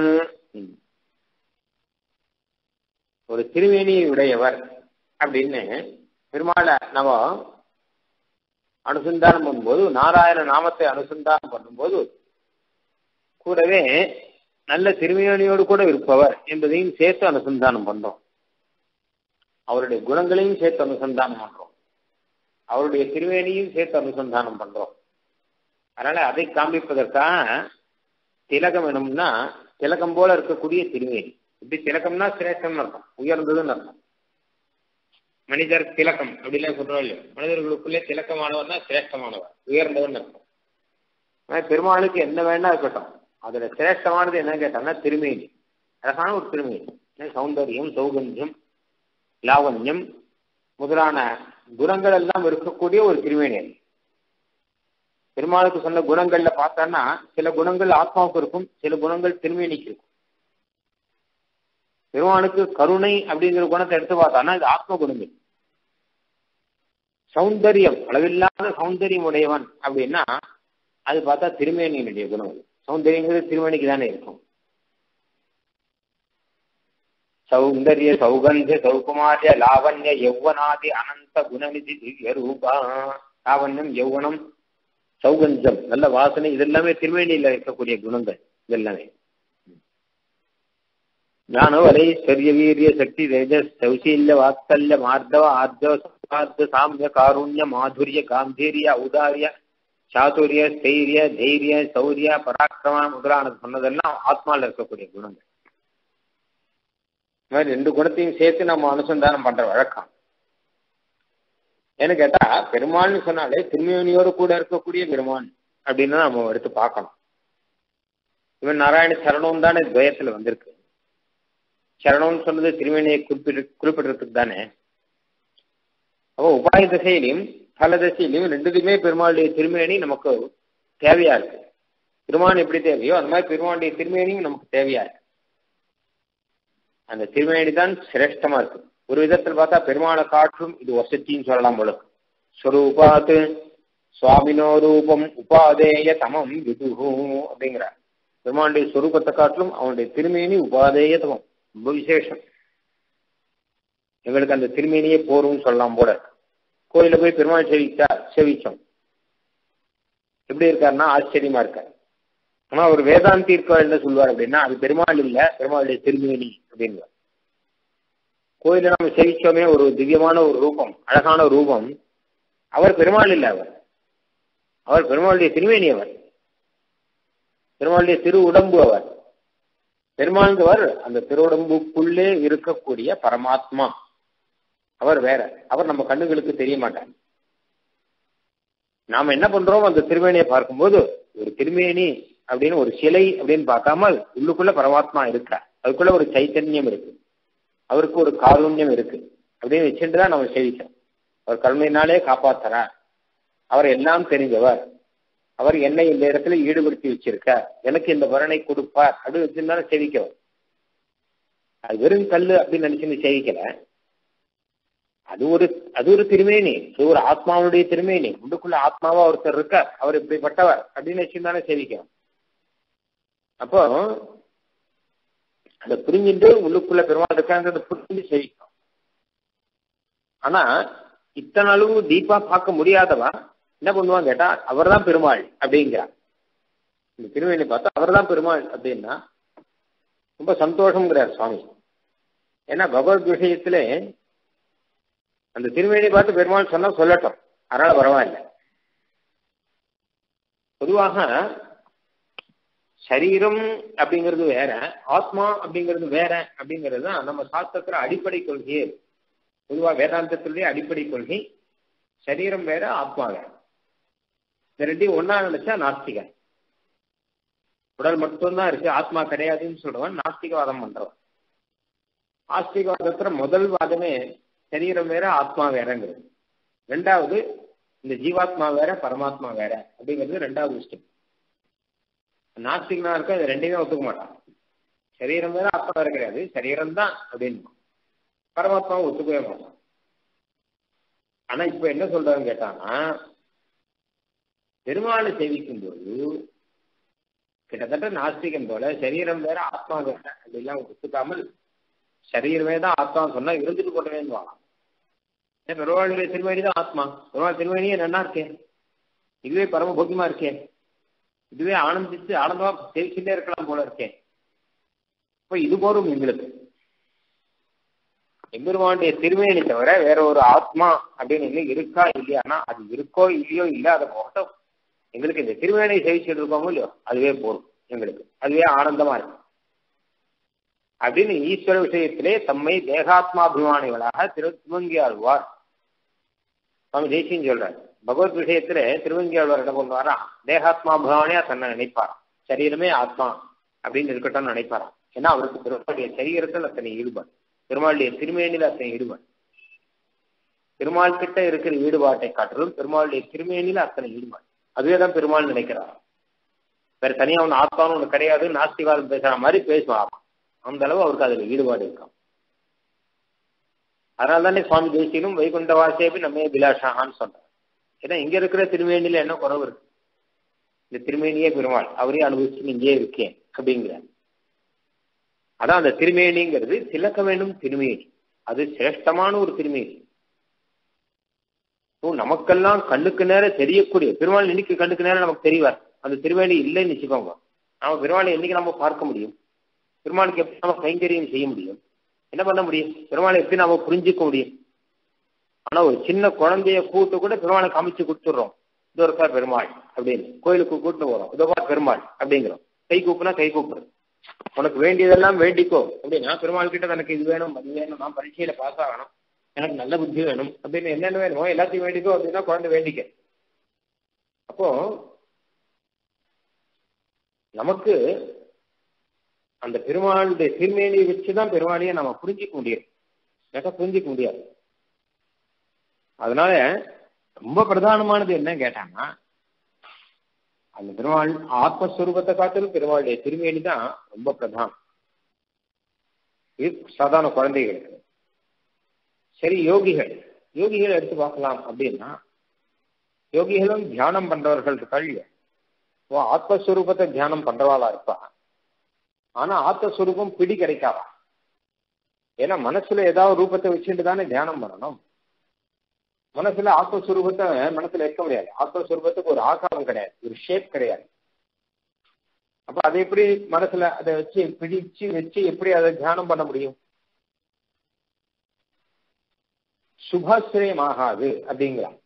ஒரு திருமேனி உடையவர் அப்படின்னு பெருமாளை நம்ம அனுசந்தானம் பண்ணும்போது நாராயண நாமத்தை அனுசந்தானம் பண்ணும்போது கூடவே நல்ல திருமையானியோடு கூட இருப்பவர் என்பதையும் சேர்த்து அனுசந்தானம் பண்றோம். அவருடைய குணங்களையும் சேர்த்து அனுசந்தானம் பண்றோம். அவருடைய திருவேணியும் சேர்த்து அனுசந்தானம் பண்றோம். அதனால அதை காண்பிப்பதற்காக திலகம் வேணும்னா திலகம் போல இருக்கக்கூடிய திருவேணி இப்படி திலகம்னா சிரேஷ்டம் அர்த்தம். உயர்ந்ததுன்னு அர்த்தம். மனிதர் திலக்கம் அப்படிலாம் சொல்றோம் இல்லையா? மனிதர்களுக்குள்ளே திலக்கமானவர் தான் சிரேஷ்டமானவர். உயர்ந்தவன் அர்த்தம். ஆனால் பெருமாளுக்கு என்ன வேணா இருக்கட்டும். அதுல சிரேஷ்டமானது என்ன கேட்டாங்கன்னா திருமேனி. அழகான ஒரு திருமேனி. சௌந்தரியம் சௌகந்தியம் லாவண்யம் முதலான குணங்கள் எல்லாம் இருக்கக்கூடிய ஒரு திருமேனி பெருமாளுக்கு சொன்ன குணங்கள்ல பார்த்தோம்னா சில குணங்கள் ஆத்மாவுக்கு இருக்கும் சில குணங்கள் திருமேனிக்கு இருக்கும். பெருமானுக்கு கருணை அப்படிங்கிற குணத்தை எடுத்து பார்த்தான்னா இது ஆத்ம குணங்கள். சௌந்தரியம் அளவில்லாத சௌந்தரியம் உடையவன் அப்படின்னா அது பார்த்தா திருமேனியினுடைய குணம் சௌந்தரியங்கிறது திருமணிக்கு தானே இருக்கும். சௌந்தரிய சௌகந்த சௌகுமாரிய லாவண்ய யௌவனாதி அனந்த குணநிதி திவ்ய ரூபா லாவண்யம் யௌவனம் சௌகந்தம் நல்ல வாசனை இதெல்லாமே திருமேனியில இருக்கக்கூடிய குணங்கள் இதெல்லாமே. ஞானவலை ஸ்வரிய வீரிய சக்தி தேஜஸ் சௌசீல்ய வாத்சல்ய மார்தவ ஆர்தவ சம்பார்த்த சாமிய காருண்ய மாதுரிய காம்பீரிய ஔதாரிய சாதுரிய ஸ்தைரிய தைரிய சௌரிய பராக்கிரமம் முதலானது சொன்னதெல்லாம் ஆத்மாவில் இருக்கக்கூடிய குணங்கள். இந்த மாதிரி ரெண்டு குணத்தையும் சேர்த்து நம்ம அனுசந்தானம் பண்ற வழக்கம். ஏன்னு கேட்டா பெருமாள்னு சொன்னாலே திருமேனியோடு கூட இருக்கக்கூடிய பெருமான் அப்படின்னு நம்ம எடுத்து பார்க்கணும். இவன் நாராயண சரணம் தானே துவயத்துல வந்திருக்கு. சரணம்னு சொன்னது திருமேனியை குறிப்பிட்டு குறிப்பிடுறதுக்கு தானே. அப்போ உபாய திசையிலையும் பலதசையிலையும் ரெண்டுக்குமே பெருமாளுடைய திருமேனி நமக்கு தேவையா இருக்கு. பெருமான் எப்படி தேவையோ அந்த மாதிரி பெருமாளுடைய திருமேனியும் நமக்கு தேவையா இருக்கு. அந்த திருமேனி தான் சிரேஷ்டமா இருக்கு. ஒரு விதத்தில் பார்த்தா பெருமாளை காற்றும் இது வசத்தின்னு சொல்லலாம் போல ஸ்வரூபாத்து சுவாமினோ ரூபம் உபாதேய தமம் விதுகு அப்படிங்கிறார். பெருமாளுடைய ஸ்வரூபத்தை காட்டிலும் அவனுடைய திருமேனி உபாதேய தமம். ரொம்ப விசேஷம். எங்களுக்கு அந்த திருமேனியே போரும் சொல்லலாம் போல இருக்கு. கோயில போய் பெருமாள் சேவிச்சா சேவிச்சோம். எப்படி இருக்காருன்னா ஆச்சரியமா இருக்காரு. ஆனா ஒரு வேதாந்தி இருக்கார் என்ன சொல்லுவார் அப்படின்னா அது பெருமாள் இல்ல பெருமாளுடைய திருமேனி அப்படின்னு கோயில நம்ம சேவிச்சோமே ஒரு திவ்யமான ஒரு ரூபம் அழகான ரூபம். அவர் பெருமாள் இல்ல அவர். அவர் பெருமாளுடைய திருமேனி அவர். பெருமாளுடைய திரு உடம்பு அவர். பெருமாள்ங்கிறவர் அந்த திருவுடம்புக்குள்ளே இருக்கக்கூடிய பரமாத்மா. அவர் வேற. அவர் நம்ம கண்ணுகளுக்கு தெரிய மாட்டார். நாம என்ன பண்றோம்? அந்த திருமேனியை பார்க்கும்போது ஒரு திருமேனி அப்படின்னு ஒரு சிலை அப்படின்னு பார்க்காமல் உள்ளுக்குள்ள பரமாத்மா இருக்கா அதுக்குள்ள ஒரு சைத்தன்யம் இருக்கு. அவருக்கு ஒரு காருண்யம் இருக்கு. அப்படின்னு வச்சுட்டு தான் நம்ம சேவிக்கிறோம். அவர் கருணையினாலே காப்பாத்துறார். அவர் எல்லாம் தெரிஞ்சவர் அவர் என்னை இந்த இடத்துல ஈடுபடுத்தி வச்சிருக்க எனக்கு இந்த வரனை கொடுப்பார். அப்படின்னு வச்சிருந்தாலும் சேவிக்கவர் அது வெறும் கல் அப்படின்னு நினைச்சு சேவிக்கல. அது ஒரு அது ஒரு திருமேனி. அது ஒரு ஆத்மாவுடைய திருமேனி. உள்ளுக்குள்ள ஆத்மாவா ஒருத்தர் இருக்கார். அவர் இப்படிப்பட்டவர் அப்படின்னு தானே சேவிக்கணும். அப்போ அதை புரிஞ்சுட்டு உள்ளுக்குள்ள பெருமாள் இருக்காங்கிறத புரிஞ்சு சேவிக்கணும். ஆனா இத்தனை அளவு தீபா பார்க்க முடியாதவா என்ன பண்ணுவான் கேட்டா அவர் தான் பெருமாள் அப்படிங்கிறார் இந்த திருவேணி பார்த்தா அவர் தான் பெருமாள் அப்படின்னா ரொம்ப சந்தோஷம்ங்கிறார் சுவாமி. ஏன்னா பகவத் விஷயத்துல அந்த திருமேனி பார்த்து பெருமாள் சொன்னா சொல்லட்டும். அதனால பரவாயில்ல. பொதுவாக சரீரம் அப்படிங்கிறது வேற ஆத்மா அப்படிங்கிறது வேற அப்படிங்கிறது தான் நம்ம சாஸ்திரத்துல அடிப்படை கொள்கையே பொதுவா வேதாந்தத்தினுடைய அடிப்படை கொள்கை சரீரம் வேற ஆத்மா வேற. இந்த ரெண்டையும் ஒன்னா நினைச்சா நாஸ்திகன் உடல் மட்டும்தான் இருக்கு ஆத்மா கிடையாதுன்னு சொல்றவன் நாஸ்திகவாதம் பண்றவன். ஆஸ்திகவாதத்துல முதல் வாதமே சரீரம் வேற ஆத்மா வேறங்கிறது. ரெண்டாவது இந்த ஜீவாத்மா வேற பரமாத்மா வேற அப்படிங்கிறது ரெண்டாவது ஸ்டெப் நாஸ்திகனா இருக்க அது ரெண்டையுமே ஒத்துக்க மாட்டான். சரீரம் வேற ஆத்மா வேற கிடையாது. சரீரம் தான் அப்படின்னு. பரமாத்மாவும் ஒத்துக்கவே மாட்டான். ஆனா இப்ப என்ன சொல்றாங்க கேட்டானா பெருமாளை சேவிக்கும் போது கிட்டத்தட்ட நாஸ்திகன் போல சரீரம் வேற ஆத்மா வேற அப்படிலாம் ஒத்துக்காமல் சரீரமே தான் ஆத்மா சொன்னா இருந்துட்டு போட்டவேன்னு வாங்கலாம் பெருமாளுடைய திருமணி தான் ஆத்மா? பெருமாள் திருமணியே நல்லா இருக்கேன் இதுவே பரம போக்கியமா இருக்கேன் இதுவே ஆனந்திச்சு ஆனந்தமா தெரிச்சுட்டே இருக்கலாம் போல இருக்கேன் இப்ப இது போரும் எங்களுக்கு. எம்பெருமானுடைய திருமேனி தவிர வேற ஒரு ஆத்மா அப்படின்னு இருக்கா இல்லையானா அது இருக்கோ இல்லையோ இல்லை அதை போட்டோம் எங்களுக்கு இந்த திருமேனை சேவிச்சுட்டு இருக்கோமோ இல்லையோ அதுவே போரும் எங்களுக்கு. அதுவே ஆனந்தமா இருக்கும் அப்படின்னு ஈஸ்வர விஷயத்திலே தம்மை தேகாத்மாபிமானிகளாக திரு திருவங்கி ஆழ்வார் சுவாமி ஜெய்சிங் சொல்றார் பகவத் விஷயத்துல திருவங்கி ஆழ்வார் என்ன பண்ணுவாரா தேகாத்மாபிமானியா தன்னை நினைப்பாராம். சரீரமே ஆத்மா அப்படின்னு இருக்கட்டும்னு நினைப்பாராம். ஏன்னா அவருக்கு பெருமாளுடைய சரீரத்தில் அத்தனை ஈடுபாடு. பெருமாளுடைய திருமேனியில் அத்தனை ஈடுபாடு. பெருமாள் கிட்ட இருக்கிற ஈடுபாட்டை காட்டிலும் பெருமாளுடைய திருமேனியில் அத்தனை ஈடுபாடு. அதுவே தான் பெருமாள் நினைக்கிறார். வேற தனியா ஒன்று ஆத்மான்னு ஒன்று கிடையாது நாஸ்திகாலம் பேசுற மாதிரி பேசுவாராம். அந்த அளவு அவருக்கு அதில் ஈடுபாடு இருக்கும். அதனால தானே சுவாமி தேசியனும் வைகுண்ட வாசியபி நம்ம பிலாஷாகான்னு சொன்னார் ஏன்னா இங்க இருக்கிற திருமேனியில என்ன குறவு இருக்கு? இந்த திருமேனியே பெருமாள். அவரே அனுபவிச்சு இங்கே இருக்கேன் அப்படிங்கிறார். அதான் அந்த திருமேனிங்கிறது திலக்க வேண்டும் திருமேனி. அது சிரேஷ்டமான ஒரு திருமேனி. நமக்கெல்லாம் கண்ணுக்கு நேரம் தெரியக்கூடிய பெருமாள் இன்னைக்கு கண்ணுக்கு நேரம் நமக்கு தெரியவார். அந்த திருமேனி இல்லைன்னு வச்சுக்கோங்க. நாம பெருமாளை என்னைக்கு நம்ம பார்க்க முடியும்? பெருமாளுக்கு எப்படி நம்ம கைங்கரியம் செய்ய முடியும்? என்ன பண்ண முடியும்? பெருமாளை எப்படி நாம புரிஞ்சுக்க முடியும்? ஆனா ஒரு சின்ன குழந்தைய கூட்டு கூட பெருமாளை காமிச்சு கொடுத்துடுறோம். இது இருக்கார் பெருமாள் அப்படின்னு. கோயிலுக்கு கூட்டு போறோம். பார் பெருமாள் அப்படிங்கிறோம். கை கூப்புனா கை கூப்பிடுறோம் உனக்கு வேண்டியதெல்லாம் வேண்டிக்கோ அப்படின்னா பெருமாள் கிட்ட தனக்கு இது வேணும் அது வேணும் நான் பரீட்சையில பாஸ் ஆகணும். எனக்கு நல்ல புத்தி வேணும் அப்படின்னு என்னென்ன வேணுமோ எல்லாத்தையும் வேண்டிக்கோ அப்படின்னா குழந்தை வேண்டிக்க. அப்போ நமக்கு அந்த பெருமாளுடைய திருமேனியை வச்சுதான் பெருமாளையை நம்ம புரிஞ்சிக்க முடியும். கேட்டா புரிஞ்சிக்க முடியாது. அதனால ரொம்ப பிரதானமானது என்ன கேட்டாங்கன்னா அந்த பெருமாள் ஆத்மஸ்வரூபத்தை காட்டிலும் பெருமாளுடைய திருமேனி தான் ரொம்ப பிரதானம். இது சாதாரண குழந்தைகளுக்கு. சரி யோகிகள். யோகிகள் எடுத்து பார்க்கலாம் அப்படின்னா யோகிகளும் தியானம் பண்றவர்கள் இருக்காள் ஓ ஆத்மஸ்வரூபத்தை தியானம் பண்றவாளா இருப்பா? ஆனா ஆத்மஸ்வரூபம் பிடி கிடைக்காதா? ஏன்னா மனசுல ஏதாவது ரூபத்தை வச்சுட்டு தானே தியானம் பண்ணணும். மனசுல ஆத்மஸ்வரூபத்தை மனசுல இருக்க முடியாது. ஆத்மஸ்வரூபத்துக்கு ஒரு ஆகாரம் கிடையாது. ஒரு ஷேப் கிடையாது. அப்ப அதை எப்படி மனசுல அதை வச்சு பிடிச்சு வச்சு எப்படி அதை தியானம் பண்ண முடியும்? சுபாசிரியம் ஆகாது அப்படிங்கிறான்.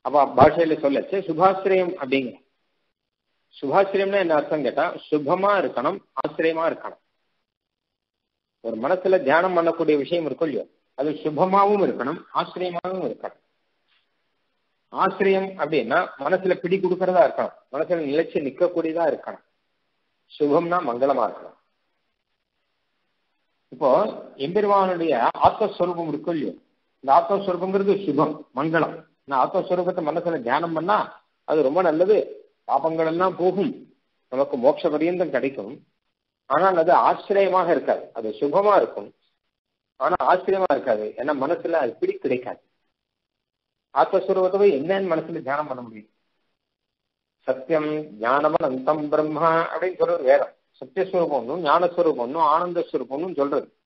அப்ப பாஷையில சொல்லச்சு சுபாசிரியம் அப்படிங்கிறான் சுபாசிரியம்னா என்ன அர்த்தம் கேட்டா சுபமா இருக்கணும் ஆசிரியமா இருக்கணும். ஒரு மனசுல தியானம் பண்ணக்கூடிய விஷயம் இருக்கும் இல்லையோ அது சுபமாவும் இருக்கணும் ஆசிரியமாகவும் இருக்கணும். ஆசிரியம் அப்படின்னா மனசுல பிடி கொடுக்கறதா இருக்கணும். மனசுல நிலைச்சு நிக்கக்கூடியதா இருக்கணும். சுபம்னா மங்களமா இருக்கணும். இப்போ எம்பெருமானுடைய ஆத்மஸ்வரூபம் இருக்கும் இல்லையோ இந்த ஆத்மஸ்வரூபங்கிறது சுபம் மங்களம். நான் ஆத்மஸ்வரூபத்தை மனசுல தியானம் பண்ணா அது ரொம்ப நல்லது. பாபங்கள் எல்லாம் போகும். நமக்கு மோட்ச பரியந்தம் கிடைக்கும். ஆனால் அது ஆச்சரியமாக இருக்காது. அது சுகமா இருக்கும். ஆனா ஆச்சரியமா இருக்காது. ஏன்னா மனசுல அது பிடி கிடைக்காது. ஆத்மஸ்வரூபத்தை என்னன்னு மனசுல தியானம் பண்ண முடியும். சத்தியம் ஞானமன் அந்தம் பிரம்மா அப்படின்னு சொல்றது வேற சத்தியஸ்வரூபம் ஒன்றும் ஞானஸ்வரூபம் ஆனந்த ஸ்வரூபம்னு சொல்றது.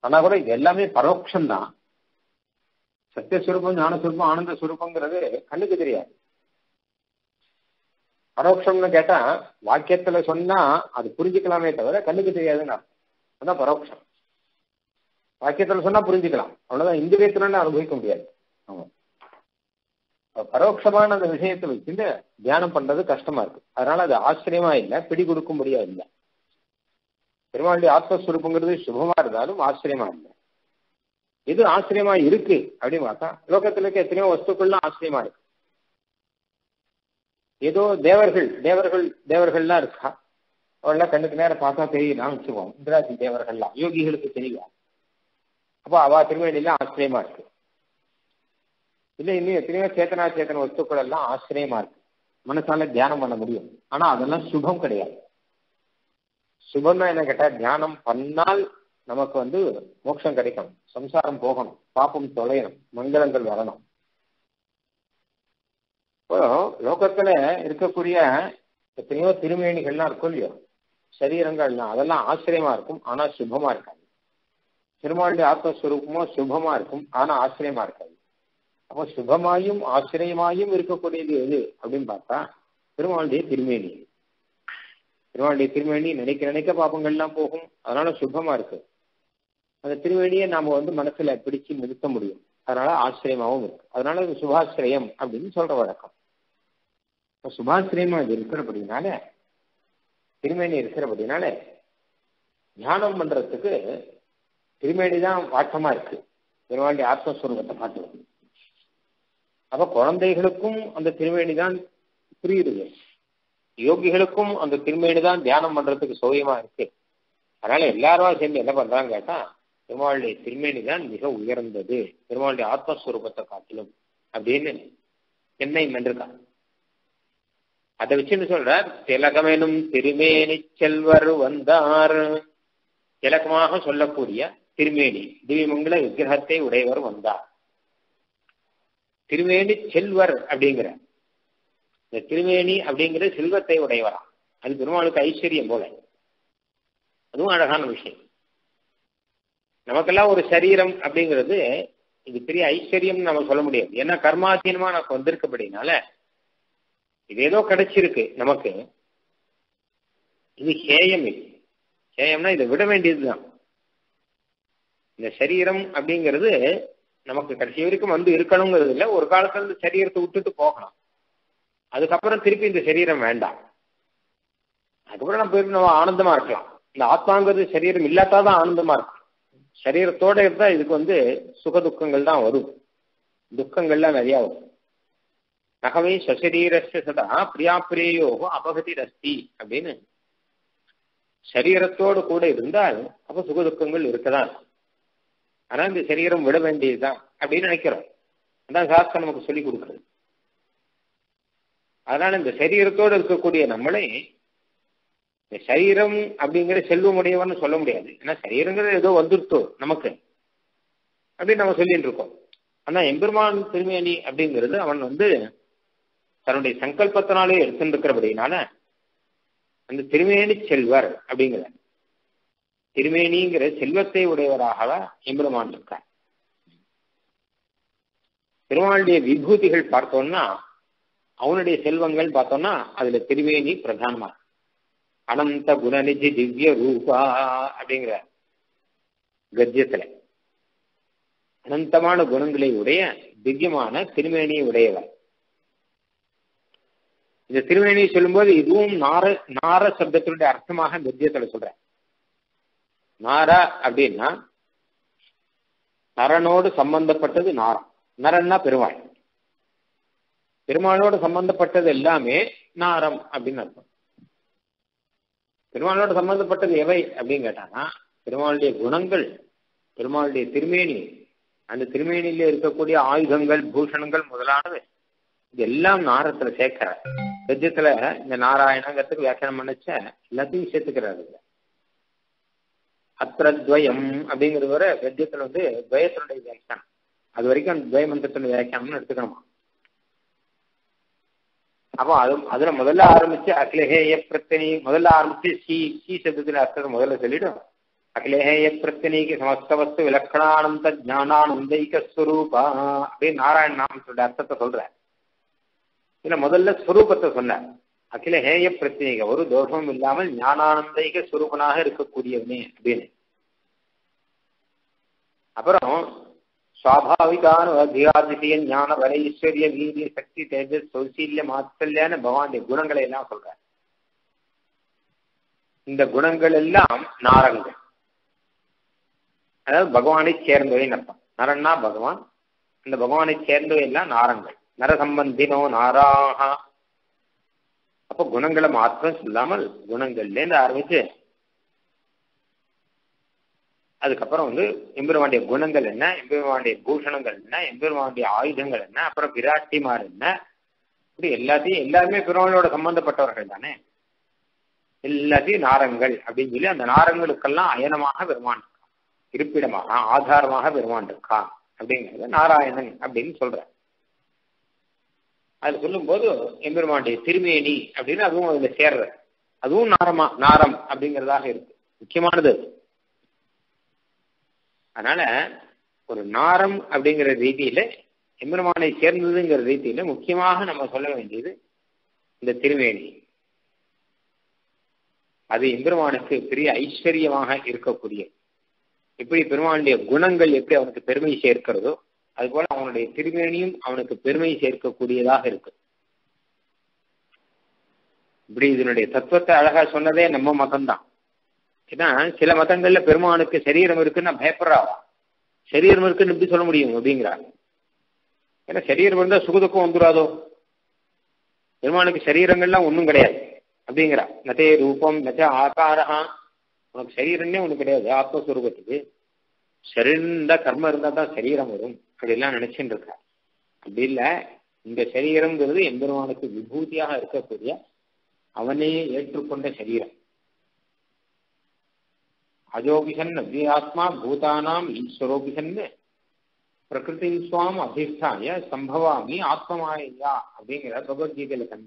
ஆனா கூட இது எல்லாமே பரோட்சம்தான் சத்தியஸ்வரூபம் ஞானஸ்வரூபம் ஆனந்த ஸ்வரூபங்கிறது கண்ணுக்கு தெரியாது. பரோட்சம்னு கேட்டா வாக்கியத்துல சொன்னா அது புரிஞ்சுக்கலாமே தவிர கண்ணுக்கு தெரியாதுன்னு அதான் பரோட்சம் வாக்கியத்துல சொன்னா புரிஞ்சுக்கலாம். அவ்வளவுதான். இந்திரியத்துல அனுபவிக்க முடியாது. ஆமா. பரோட்சமான அந்த விஷயத்தை வச்சுட்டு தியானம் பண்றது கஷ்டமா இருக்கு. அதனால அது ஆச்சரியமா இல்லை பிடி கொடுக்க முடியாது இல்லை. பெருமாளுடைய ஆத்மஸ்வரூபங்கிறது சுபமா இருந்தாலும் ஆச்சரியமா இல்லை. எது ஆச்சரியமா இருக்கு அப்படின்னு பார்த்தா லோகத்துல இருக்க எத்தனையோ வஸ்துக்கள்லாம் ஆச்சரியமா இருக்கு. ஏதோ தேவர்கள் தேவர்கள் தேவர்கள்லாம் இருக்கா? அவெல்லாம் கண்ணுக்கு நேரம் பார்த்தா தெரியலாம் வச்சுக்குவோம் இந்திராஜி தேவர்கள்லாம் யோகிகளுக்கு தெரியும். அப்போ அவ திருவேணிலாம் ஆச்சரியமா இருக்கு. இல்லை இன்னும் எத்தனையோ சேத்தனா சேத்தன வஸ்துக்கள் எல்லாம் ஆச்சரியமா இருக்கு. மனசால தியானம் பண்ண முடியும். ஆனா அதெல்லாம் சுபம் கிடையாது. சுபம்னா என்ன கேட்டா தியானம் பண்ணால் நமக்கு வந்து மோட்சம் கிடைக்கணும். சம்சாரம் போகணும். பாப்பம் தொலையணும். மங்களங்கள் வரணும். இப்போ லோகத்துல இருக்கக்கூடிய எத்தனையோ திருமேனிகள்லாம் இருக்கும் இல்லையோ சரீரங்கள்லாம் அதெல்லாம் ஆச்சரியமா இருக்கும் ஆனா சுபமா இருக்காது. திருமாளுடைய ஆத்மஸ்வரூபமோ சுபமா இருக்கும் ஆனா ஆச்சரியமா இருக்காது. அப்போ சுபமாயும் ஆச்சரியமாயும் இருக்கக்கூடியது எது அப்படின்னு பார்த்தா திருமாளுடைய திருமேனி. திருமாளுடைய திருமேனி நினைக்க நினைக்க பாப்பங்கள்லாம் போகும் அதனால சுபமா இருக்கு. அந்த திருவேணியை நாம வந்து மனசுல பிடிச்சு நிறுத்த முடியும். அதனால ஆச்சரியமாவும் இருக்கு. அதனால சுபாசிரியம் அப்படின்னு சொல்ற வழக்கம். சுபாசிரியமா இது இருக்கிறபடினால திருமேனி இருக்கிறபடினால தியானம் பண்றதுக்கு திருமேனி தான் வாட்டமா இருக்கு. திருவாண்டி ஆத்மஸ்வரூபத்தை காட்டுவது அப்ப குழந்தைகளுக்கும் அந்த திருமேனி தான் புரியுது யோகிகளுக்கும் அந்த திருமேனி தான் தியானம் பண்றதுக்கு சௌரியமா இருக்கு. அதனால எல்லாரும் சேர்ந்து என்ன பண்றாங்க கேட்டா பெருமாளுடைய திருமேனி தான் மிக உயர்ந்தது. பெருமாளுடைய ஆத்மஸ்வரூபத்தை காட்டிலும் அப்படின்னு என்னை மென்றிருக்காங்க. அதை வச்சுன்னு சொல்றார்? திலகமெனும் திருமேனி செல்வர் வந்தார். திலகமாக சொல்லக்கூடிய திருமேனி திவ்யமங்கல விக்கிரகத்தை உடையவர் வந்தார். திருமேனி செல்வர் அப்படிங்கிற இந்த திருமேனி அப்படிங்கிற செல்வத்தை உடையவரா அது பெருமாளுக்கு ஐஸ்வர்யம் போல. அதுவும் அழகான விஷயம். நமக்கெல்லாம் ஒரு சரீரம் அப்படிங்கிறது இது பெரிய ஐஸ்வர்யம் நம்ம சொல்ல முடியாது. ஏன்னா கர்மாதீனமா நமக்கு வந்திருக்கப்படினால இது ஏதோ கிடைச்சிருக்கு நமக்கு. இது ஹேயம் இது. ஹேயம்னா இதை விட வேண்டியதுதான். இந்த சரீரம் அப்படிங்கிறது நமக்கு கடைசி வரைக்கும் வந்து இருக்கணுங்கிறது இல்லை. ஒரு காலத்துல இந்த சரீரத்தை விட்டுட்டு போகலாம். அதுக்கப்புறம் திருப்பி இந்த சரீரம் வேண்டாம். அதுக்கப்புறம் நம்ம நம்ம ஆனந்தமா இருக்கலாம். இந்த ஆத்மாங்கிறது சரீரம் இல்லாட்டாதான் ஆனந்தமா இருக்கும். சரீரத்தோட இருந்தா இதுக்கு வந்து சுக துக்கங்கள் தான் வரும். துக்கங்கள்லாம் நிறையா வரும். நகவே சசரீரஸ்ய சதா பிரியா பிரியோ அபகதி ரஸ்தி அப்படின்னு. சரீரத்தோடு கூட இருந்தால் அப்ப சுக துக்கங்கள் இருக்கதான் இருக்கும் ஆனா இந்த சரீரம் விட வேண்டியதுதான் அப்படின்னு நினைக்கிறோம். அதான் சாஸ்திரம் நமக்கு சொல்லி கொடுக்குறது அதனால இந்த சரீரத்தோடு இருக்கக்கூடிய நம்மளே இந்த சரீரம் அப்படிங்கிற செல்வமுடையவன்னு சொல்ல முடியாது. ஏன்னா சரீரங்கிறது ஏதோ வந்துருத்தோ நமக்கு அப்படின்னு நம்ம சொல்லிட்டு இருக்கோம். ஆனா எம்பெருமான் திருமேனி அப்படிங்கிறது அவன் வந்து தன்னுடைய சங்கல்பத்தினாலே எடுத்துருக்கிறபடினால அந்த திருமேனி செல்வர் அப்படிங்கிற திருமேனிங்கிற செல்வத்தை உடையவராக எம்பெருமான் இருக்கார். பெருமாளுடைய விபூதிகள் பார்த்தோம்னா அவனுடைய செல்வங்கள் பார்த்தோம்னா அதுல திருவேணி பிரதானமா அனந்த குணநிதி திவ்ய ரூபா அப்படிங்கிற கத்தியத்துல அனந்தமான குணங்களை உடைய திவ்யமான திருமேனியை உடையவர். இந்த திருமேனியை சொல்லும்போது இதுவும் நார நார சப்தத்தினுடைய அர்த்தமாக கத்தியத்துல சொல்றேன். நாரா அப்படின்னா நரனோடு சம்பந்தப்பட்டது நாரம் நரன்னா பெருமாள். பெருமாளோடு சம்பந்தப்பட்டது எல்லாமே நாரம் அப்படின்னு அர்த்தம். பெருமாளோட சம்பந்தப்பட்டது எவை அப்படின்னு கேட்டாங்கன்னா பெருமாளுடைய குணங்கள் பெருமாளுடைய திருமேனி அந்த திருமேனியில இருக்கக்கூடிய ஆயுதங்கள் பூஷணங்கள் முதலானது இது எல்லாம் நாரத்துல சேர்க்கிற கஜத்துல இந்த நாராயணங்கிறதுக்கு வியாக்கியானம் பண்ணச்ச எல்லாத்தையும் சேர்த்துக்கிறாரு அத்திரத்வயம் அப்படிங்கிறது வர கத்தியத்துல வந்து துவயத்தினுடைய வியாக்கியானம். அது வரைக்கும் அந்த துவய மந்திரத்தினுடைய வியாக்கியானம்னு எடுத்துக்கணுமா? அப்போ அது அதுல முதல்ல ஆரம்பிச்சு அகிலேஹேய பிரத்தனி முதல்ல ஆரம்பிச்சு சி சி சப்தத்துல அர்த்தத்தை முதல்ல சொல்லிடும். அகிலேஹேய பிரத்தனிக்கு சமஸ்தவஸ்து விலக்கணானந்த ஜானானந்தைக ஸ்வரூபா அப்படின்னு நாராயண நாமத்தோட அர்த்தத்தை சொல்றேன் இதுல முதல்ல ஸ்வரூபத்தை சொன்னார். அகில ஹேய பிரத்யேக ஒரு தோஷமும் இல்லாமல் ஞானானந்தைக சுரூபனாக இருக்கக்கூடியவனே அப்படின்னு. அப்புறம் சுவாபாவிகான அதிகாதிசிய ஞான வர ஈஸ்வரிய வீரிய சக்தி தேஜஸ் சௌசீல்ய மாத்தல்யான பகவானுடைய குணங்களை எல்லாம் சொல்ற இந்த குணங்கள் எல்லாம் நாரங்கள். அதாவது பகவானை சேர்ந்தவை அர்த்தம். நரன்னா பகவான் இந்த பகவானை சேர்ந்தவை எல்லாம் நாரங்கள். நரசம்பந்தினோ நாராகா அப்போ குணங்களை மாத்திரம் சொல்லாமல் குணங்கள்லேருந்து ஆரம்பிச்சு அதுக்கப்புறம் வந்து எம்பெருமானுடைய குணங்கள் என்ன? எம்பெருமானுடைய பூஷணங்கள் என்ன? எம்பெருமானுடைய ஆயுதங்கள் என்ன? அப்புறம் விராட்டிமார் என்ன? இப்படி எல்லாத்தையும் எல்லாருமே பெருமாளோட சம்பந்தப்பட்டவர்கள் தானே. எல்லாத்தையும் நாரங்கள் அப்படின்னு சொல்லி அந்த நாரங்களுக்கெல்லாம் அயனமாக பெருமான் இருக்கான் இருப்பிடமாக ஆதாரமாக பெருமான் இருக்கான் அப்படிங்கிறத நாராயணன் அப்படின்னு சொல்ற அது சொல்லும்போது எம்பெருமானுடைய திருமேனி அப்படின்னு அதுவும் அதுல சேர்ற. அதுவும் நாரமா நாரம் அப்படிங்கிறதாக இருக்கு. முக்கியமானது அதனால ஒரு நாரம் அப்படிங்கிற ரீதியில எம்பெருமானை சேர்ந்ததுங்கிற ரீதியில முக்கியமாக நம்ம சொல்ல வேண்டியது இந்த திருமேனி அது எம்பெருமானுக்கு பெரிய ஐஸ்வர்யமாக இருக்கக்கூடிய எப்படி பெருமானுடைய குணங்கள் எப்படி அவனுக்கு பெருமை சேர்க்கிறதோ அதுபோல அவனுடைய திருமேனியும் அவனுக்கு பெருமை சேர்க்கக்கூடியதாக இருக்கு. இப்படி இதனுடைய தத்துவத்தை அழகா சொன்னதே நம்ம மதம்தான். ஏன்னா சில மதங்கள்ல பெருமானுக்கு சரீரம் இருக்குன்னு பயப்படுறாவா சரீரம் இருக்குன்னு எப்படி சொல்ல முடியும் அப்படிங்கிறாங்க. ஏன்னா சரீரம் இருந்தா சுகதுக்கம் வந்துடாதோ பெருமானுக்கு சரீரங்கள்லாம் ஒன்றும் கிடையாது அப்படிங்கிறா. நதே ரூபம் நச்ச ஆகாரா உனக்கு சரீரம்னே ஒன்று கிடையாது. ஆத்மஸ்வரூபத்துக்கு. சரீரம் இருந்தால் கர்மம் இருந்தால் தான் சரீரம் வரும். அப்படிலாம் நினைச்சுட்டு இருக்கார் அப்படி இல்லை இந்த சரீரம்ங்கிறது எம்பெருமானுக்கு விபூதியாக இருக்கக்கூடிய அவனே ஏற்றுக்கொண்ட சரீரம். அஜோபிஷன் அவ்யாத்மா பூதானாம் ஈஸ்வரோபிசன் பிரகிருதி சுவாம் அதிஷ்டாய சம்பவாமி ஆத்மமாயா அப்படிங்கிற பகவத்கீதையில கண்.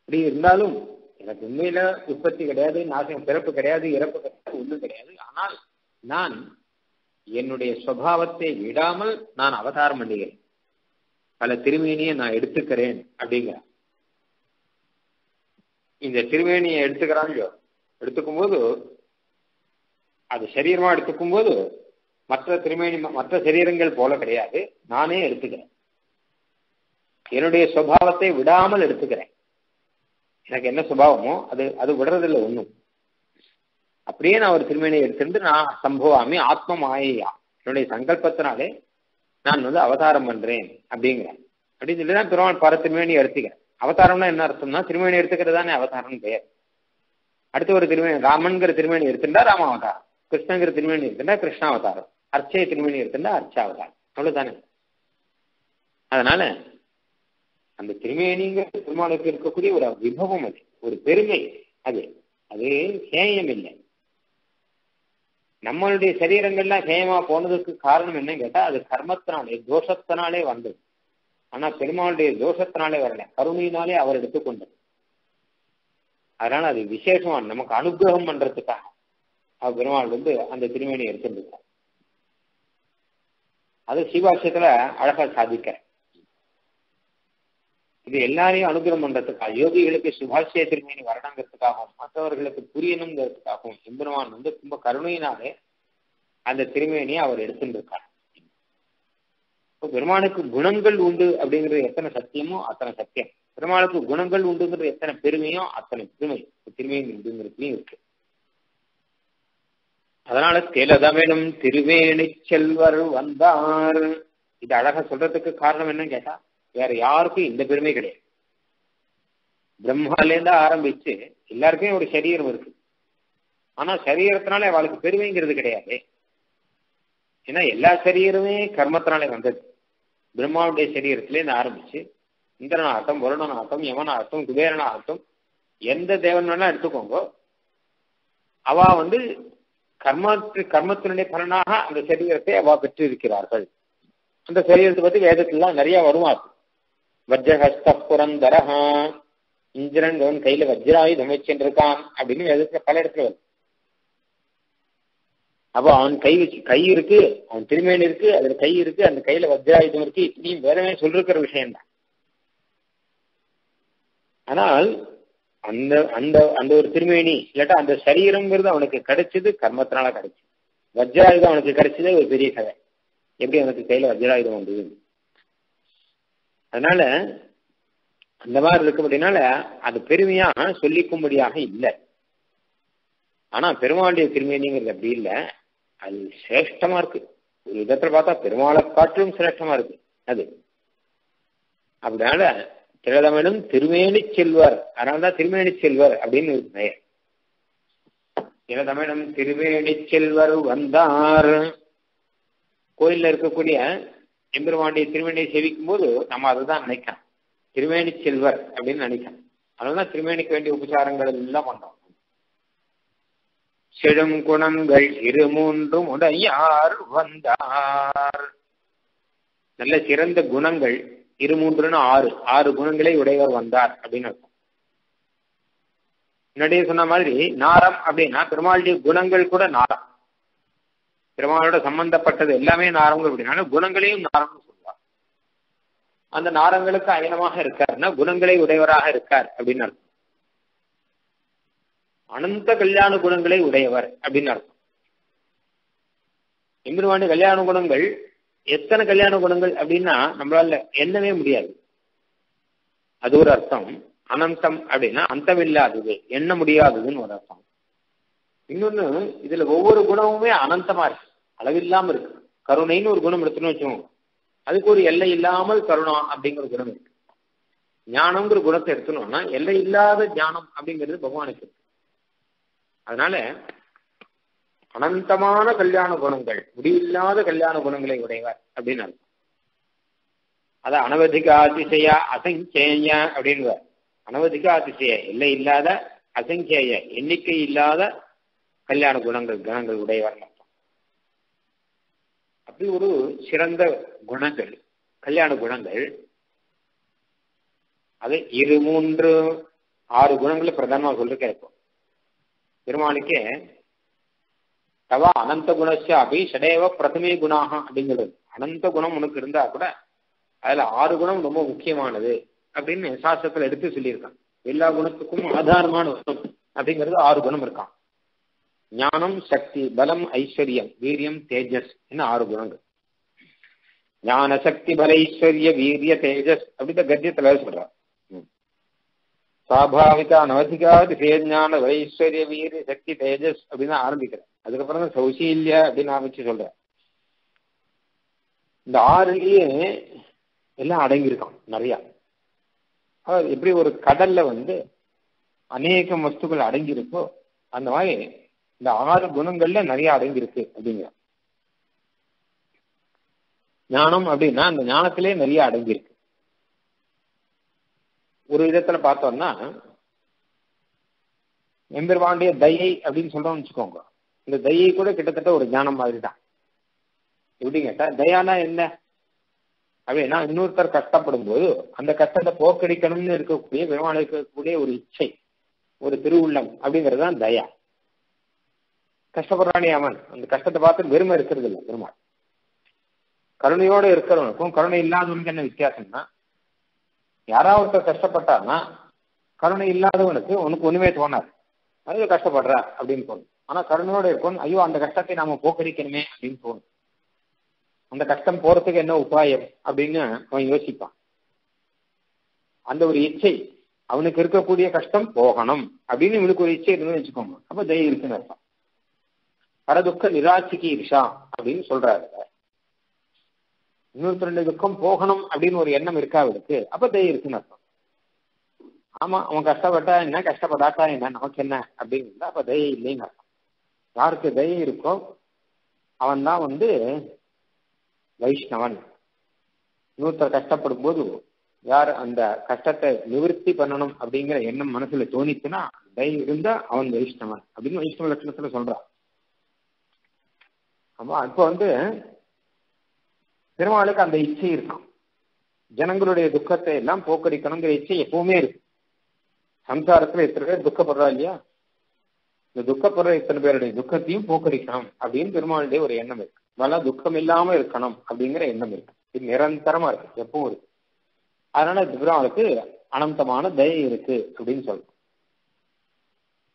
இப்படி இருந்தாலும் எனக்கு உண்மையில உற்பத்தி கிடையாது நாசம் பிறப்பு கிடையாது இறப்பு கிடையாது ஒன்றும் கிடையாது. ஆனால் நான் என்னுடைய சுவாவத்தை விடாமல் நான் அவதாரம் பண்ணுகிறேன். பல திருமேனியை நான் எடுத்துக்கிறேன் அப்படிங்கிற இந்த திருமேனியை எடுத்துக்கிறாங்களோ எடுத்துக்கும் போது அது சரீரமா எடுத்துக்கும் போது மற்ற திருமேனி மற்ற சரீரங்கள் போல கிடையாது. நானே எடுத்துக்கிறேன். என்னுடைய சுவாவத்தை விடாமல் எடுத்துக்கிறேன். எனக்கு என்ன சுபாவமோ அது அது விடுறதில்லை ஒன்றும் அப்படியே நான் ஒரு திருமேனியை எடுத்திருந்து நான் சம்பவாமி ஆத்ம மாயையா என்னுடைய சங்கல்பத்தினாலே நான் வந்து அவதாரம் பண்றேன் அப்படிங்கிறேன் அப்படின்னு சொல்லி தான் பெருமாள் பர திருமேனி எடுத்துக்கிறேன். அவதாரம்னா என்ன அர்த்தம்னா திருமேனி எடுத்துக்கிறது தானே அவதாரம்னு பெயர். அடுத்து ஒரு திருமேனி ராமன்கிற திருமேனி எடுத்துட்டா ராம அவதாரம். கிருஷ்ணங்கிற திருமேனி எடுத்துட்டா கிருஷ்ண அவதாரம். அர்ச்சை திருமேனி எடுத்துட்டா அர்ச்சாவதாரம் அவ்வளவுதானே. அதனால அந்த திருமேனிங்கிற பெருமாளுக்கு இருக்கக்கூடிய ஒரு விபவம் அது. ஒரு பெருமை அது. அது சேயம் இல்லை. நம்மளுடைய சரீரங்கள்லாம் ஹேமா போனதுக்கு காரணம் என்னன்னு கேட்டா அது கர்மத்தினாலே தோஷத்தினாலே வந்தது. ஆனா பெருமாளுடைய தோஷத்தினாலே வரல. கருணையினாலே அவர் எடுத்துக்கொண்டது அதனால அது விசேஷமா நமக்கு அனுகிரகம் பண்றதுக்காக. அவர் பெருமாள் வந்து அந்த திருமணியை எடுத்துருக்கார் அது சிவாசியத்துல அழகா சாதிக்கிறேன் இது எல்லாரையும் அனுகிரகம் பண்றதுக்காக யோகிகளுக்கு சுபாஷிய திருமேனி வரணுங்கிறதுக்காகவும் மற்றவர்களுக்கு புரியணுங்கிறதுக்காகவும் எம்பெருமான் வந்து ரொம்ப கருணையினாலே அந்த திருமேனியை அவர் எடுத்துருக்கார் இப்போ பெருமானுக்கு குணங்கள் உண்டு அப்படிங்கிறது எத்தனை சத்தியமோ அத்தனை சத்தியம். பெருமாளுக்கு குணங்கள் உண்டுங்கிறது எத்தனை பெருமையோ அத்தனை பெருமை. திருமேனி உண்டுங்கிறதுலையும் இருக்கு. அதனால திலதமெனும் திருவேணி செல்வர் வந்தார். இது அழகா சொல்றதுக்கு காரணம் என்னன்னு கேட்டா வேற யாருக்கும் இந்த பெருமை கிடையாது. பிரம்மாலேருந்து ஆரம்பிச்சு எல்லாருக்குமே ஒரு சரீரம் இருக்கு. ஆனா சரீரத்தினால அவளுக்கு பெருமைங்கிறது கிடையாது. ஏன்னா எல்லா சரீரமே கர்மத்தினாலே வந்தது. பிரம்மாவுடைய சரீரத்திலேருந்து ஆரம்பிச்சு இந்திரனாகட்டும் வருணனாகட்டும் யமனாகட்டும் குபேரனாகட்டும் எந்த தேவன் வேணா எடுத்துக்கோங்க அவ வந்து கர்ம கர்மத்தினுடைய பலனாக அந்த சரீரத்தை அவ பெற்றிருக்கிறார்கள். அந்த சரீரத்தை பத்தி வேதத்திலாம் நிறைய வருமாறு வஜ்ரஹஸ்த புரந்தரஹா இந்திரன் அவன் கையில வஜ்ராயுதம் வச்சுருக்கான் அப்படின்னு வேதத்துல பல இடத்துல வருது. அப்போ அவன் கை வச்சு கை இருக்கு அவன் திருமேனி இருக்கு அதுல கை இருக்கு அந்த கையில வஜ்ராயுதம் இருக்கு இப்படி வேறவே சொல்லிருக்கிற விஷயம்தான் ஆனால் அந்த அந்த அந்த ஒரு திருமேனி இல்லாட்டா அந்த சரீரம்ங்கிறது அவனுக்கு கிடைச்சது கர்மத்தினால கிடைச்சது. வஜ்ராயுதம் அவனுக்கு கிடைச்சதே ஒரு பெரிய கதை. எப்படி அவனுக்கு கையில வஜ்ராயுதம் வந்தது அதனால அந்த மாதிரி இருக்கும்படினால அப்படின்னால அது பெருமையாக சொல்லிக்கும்படியாக இல்லை. ஆனா பெருமாளுடைய திருமேனிங்கிறது அப்படி இல்லை. அது சிரேஷ்டமா இருக்கு. ஒரு விதத்துல பார்த்தா பெருமாளை காட்டிலும் சிரேஷ்டமா இருக்கு. அது. அப்படினால திரதமனும் திருமேனி செல்வர். அதனால்தான் திருமேனி செல்வர் அப்படின்னு ஒரு பெயர். திரதமனும் திருமேனி செல்வர் வந்தார். கோயில்ல இருக்கக்கூடிய எம்பெருமாண்டிய திருமேனியை செவிக்கும் போது நம்ம அதுதான் நினைக்கிறோம். திருமேனி செல்வர் அப்படின்னு நினைக்கிறோம். அதனாலதான் திருமேனிக்கு வேண்டிய உபச்சாரங்கள் எல்லாம் பண்றோம். செழும் குணங்கள் இரு மூன்றும் உடையார் வந்தார். நல்ல சிறந்த குணங்கள் இரு மூன்றுன்னு ஆறு. ஆறு குணங்களை உடையவர் வந்தார் அப்படின்னு அர்த்தம். முன்னாடியே சொன்ன மாதிரி நாரம் அப்படின்னா பெருமாளுடைய குணங்கள் கூட நாரம். பெருமாளோட சம்பந்தப்பட்டது எல்லாமே நாரங்கள் அப்படின்னா குணங்களையும் நாரங்கள் சொல்லுவார் அந்த நாரங்களுக்கு அயனமாக இருக்காருன்னா குணங்களை உடையவராக இருக்கார் அப்படின்னு அர்த்தம். அனந்த கல்யாண குணங்களை உடையவர் அப்படின்னு அர்த்தம். எம்பெருமாண்டி கல்யாண குணங்கள் எத்தனை கல்யாண குணங்கள் அப்படின்னா நம்மளால எண்ணவே முடியாது. அது ஒரு அர்த்தம். அனந்தம் அப்படின்னா அந்தமில்லாதது எண்ண முடியாததுன்னு ஒரு அர்த்தம். இன்னொன்னு இதுல ஒவ்வொரு குணமுமே அனந்தமா இருக்கு. அளவில்லாம இருக்கு. கருணைன்னு ஒரு குணம் எடுத்துன்னு வச்சோம் அதுக்கு ஒரு எல்லை இல்லாமல் கருணா அப்படிங்கிற குணம் இருக்கு. ஞானம்ங்கிற குணத்தை எடுத்துனோம்னா எல்லை இல்லாத ஞானம் அப்படிங்கிறது பகவானுக்கு இருக்கு. அதனால அனந்தமான கல்யாண குணங்கள் முடிவில்லாத கல்யாண குணங்களை உடையவர் அப்படின்னு அத அனவதிக அதிசய அசங்கேய அப்படின்வார் அனவதிக அதிசய எல்லை இல்லாத அசங்கேய எண்ணிக்கை இல்லாத கல்யாண குணங்கள் குணங்கள் உடையவர் அப்படி ஒரு சிறந்த குணங்கள் கல்யாண குணங்கள். அது இரு மூன்று ஆறு குணங்களை பிரதானமாக சொல்லிருக்க இருக்கும் பெருமானுக்கே தவா அனந்த குணச அபி சடையவ பிரதமே குணாக அப்படிங்கிறது. அனந்த குணம் உனக்கு இருந்தா கூட அதுல ஆறு குணம் ரொம்ப முக்கியமானது அப்படின்னு சாஸ்திரத்துல எடுத்து சொல்லியிருக்கான் எல்லா குணத்துக்கும் ஆதாரமான குணம் அப்படிங்கிறது ஆறு குணம் இருக்கான். ஞானம் சக்தி பலம் ஐஸ்வர்யம் வீரியம் தேஜஸ் என்ன ஆறு குணங்கள். ஞான சக்தி பல ஐஸ்வர்ய வீரிய தேஜஸ் அப்படின்னு கத்தியத்துல சொல்றார். சுவாபாவிக அனவதிகா திசேஞான வைஸ்வர்ய வீரிய சக்தி தேஜஸ் அப்படின்னு ஆரம்பிக்கிறேன் அதுக்கப்புறம் தான் சௌசீல்ய அப்படின்னு ஆரம்பிச்சு சொல்றேன் இந்த ஆறுலயே எல்லாம் அடங்கியிருக்கான் நிறைய. எப்படி ஒரு கடல்ல வந்து அநேக வஸ்துக்கள் அடங்கியிருக்கோ அந்த மாதிரி இந்த ஆறு குணங்கள்ல நிறைய அடங்கியிருக்கு அப்படிங்கிற ஞானம் அப்படின்னா அந்த ஞானத்திலே நிறைய அடங்கியிருக்கு. ஒரு விதத்துல பார்த்தோம்னா எம்பெருமாண்டிய தயை அப்படின்னு சொல்றோம்னு வச்சுக்கோங்க. இந்த தயை கூட கிட்டத்தட்ட ஒரு ஞானம் மாதிரி தான் எப்படி கேட்டா தயானா என்ன? அப்படின்னா இன்னொருத்தர் கஷ்டப்படும் போது அந்த கஷ்டத்தை போக்கடிக்கணும்னு இருக்கக்கூடிய பெருமாள் இருக்கக்கூடிய ஒரு இச்சை ஒரு திருவுள்ளம் அப்படிங்கிறது தான் தயா. கஷ்டப்படுறானே அவன். அந்த கஷ்டத்தை பார்த்து வெறுமை இருக்கிறது இல்லை பெருமாள் கருணையோடு இருக்கிறவனுக்கும் கருணை இல்லாதவனுக்கு என்ன வித்தியாசம்னா யாராவது ஒருத்தர் கஷ்டப்பட்டார்னா கருணை இல்லாதவனுக்கு உனக்கு ஒண்ணுமே தோணாது. அது கஷ்டப்படுற அப்படின்னு தோணும். ஆனா கருணையோட இருக்கும் ஐயோ அந்த கஷ்டத்தை நாம போக்கடிக்கணுமே அப்படின்னு தோணும். அந்த கஷ்டம் போறதுக்கு என்ன உபாயம் அப்படின்னு அவன் யோசிப்பான். அந்த ஒரு இச்சை அவனுக்கு இருக்கக்கூடிய கஷ்டம் போகணும் அப்படின்னு இவனுக்கு ஒரு இச்சை இருக்குன்னு வச்சுக்கோங்க. அப்ப தயை இருக்குன்னு பரதுக்க நிராட்சிக்கு விஷா அப்படின்னு சொல்றாரு. இன்னொருத்தருடைய துக்கம் போகணும் அப்படின்னு ஒரு எண்ணம் இருக்கா அவருக்கு? அப்ப தயை இருக்குன்னு அர்த்தம். ஆமா அவன் கஷ்டப்பட்டா என்ன? கஷ்டப்படாட்டா என்ன? நமக்கு என்ன? அப்படின்னு இருந்தா அப்ப தயை இல்லைன்னு அர்த்தம். யாருக்கு தயை இருக்கோ அவன் தான் வந்து வைஷ்ணவன். இன்னொருத்தர் கஷ்டப்படும் போது யார் அந்த கஷ்டத்தை நிவர்த்தி பண்ணணும் அப்படிங்கிற எண்ணம் மனசுல தோணிச்சுன்னா தயை இருந்தா அவன் வைஷ்ணவன் அப்படின்னு வைஷ்ணவ லட்சணத்துல சொல்றான். ஆமா இப்ப வந்து பெருமாளுக்கு அந்த இச்சை இருக்கும். ஜனங்களுடைய துக்கத்தை எல்லாம் போக்கடிக்கணுங்கிற இச்சை எப்பவுமே இருக்கு. சம்சாரத்துல எத்தனை பேர் துக்கப்படுறா இல்லையா? இந்த துக்கப்படுற இத்தனை பேருடைய துக்கத்தையும் போக்கடிக்கணும் அப்படின்னு பெருமாளுடைய ஒரு எண்ணம் இருக்கு. வல துக்கம் இல்லாம இருக்கணும் அப்படிங்கிற எண்ணம் இருக்கு. இது நிரந்தரமா இருக்கு எப்பவும் இருக்கு. அதனால பெருமாளுக்கு அனந்தமான தயை இருக்கு அப்படின்னு சொல்றோம்.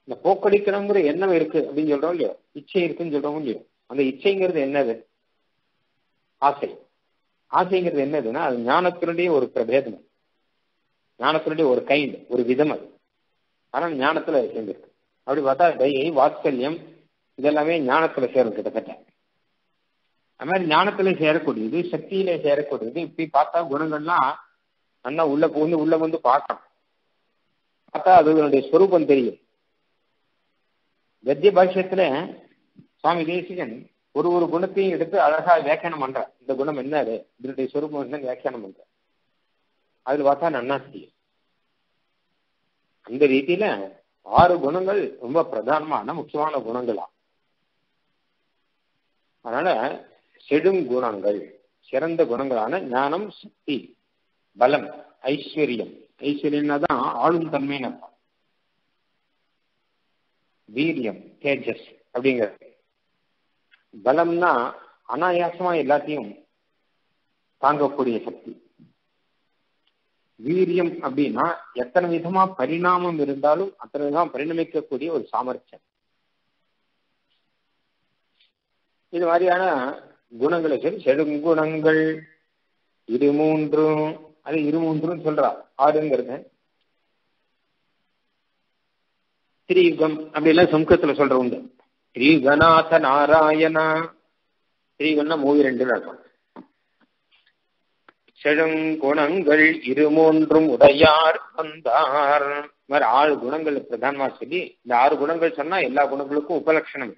இந்த போக்கடிக்கணுங்கிற எண்ணம் இருக்கு அப்படின்னு சொல்றோம் இல்லையோ? இச்சை இருக்குன்னு சொல்றோம் இல்லையோ? அந்த இச்சைங்கிறது என்னது? ஆசை. ஆசைங்கிறது என்னதுன்னா அது ஞானத்தினுடைய ஒரு பிரபேதம் ஞானத்தினுடைய ஒரு கைண்ட் ஒரு விதம் அது. ஆனால் ஞானத்துல சேர்ந்திருக்கு. அப்படி பார்த்தா தயை வாத்சல்யம் இதெல்லாமே ஞானத்துல சேரும் கிட்டத்தட்ட. அது மாதிரி ஞானத்துல சேரக்கூடியது சக்தியில சேரக்கூடியது. இப்படி பார்த்தா குணங்கள்லாம் நல்லா உள்ள புகுந்து உள்ள வந்து பார்க்கணும். பார்த்தா அதனுடைய ஸ்வரூபம் தெரியும். கத்திய பாஷ்யத்துல சுவாமி தேசிகன் ஒரு ஒரு குணத்தையும் எடுத்து அழகா வியாக்கியானம் பண்ற இந்த குணம் என்ன அது இதனுடைய சொரூபம் என்ன வியாக்கியானம் பண்ற அதுல பார்த்தா நன்னா தெரியும் அந்த ரீதியில ஆறு குணங்கள் ரொம்ப பிரதானமான முக்கியமான குணங்களா? அதனால செடும் குணங்கள் சிறந்த குணங்களான ஞானம் சக்தி பலம் ஐஸ்வர்யம். ஐஸ்வர்யம்னா தான் ஆளும் தன்மைன்னு வீரியம் தேஜஸ் அப்படிங்கிறது. பலம்னா அனாயாசமா எல்லாத்தையும் தாங்கக்கூடிய சக்தி. வீரியம் அப்படின்னா எத்தனை விதமா பரிணாமம் இருந்தாலும் அத்தனை விதமா பரிணமிக்கக்கூடிய ஒரு சாமர்த்தியம். இது மாதிரியான குணங்களை சரி செடுங்குணங்கள் இரு மூன்றும் அது இரு மூன்றும் சொல்றா ஆறுங்கிறது. திரியுகம் அப்படி எல்லாம் சமுக்கத்துல சொல்ற உண்டு. ஸ்ரீகநாத நாராயணா ஸ்ரீகன்னா மூவி ரெண்டு அர்த்தம். செழுங்குணங்கள் இரு மூன்றும் உடையார் வந்தார். மாதிரி ஆறு குணங்கள் பிரதானமா சொல்லி இந்த ஆறு குணங்கள் சொன்னா எல்லா குணங்களுக்கும் உபலட்சணம்.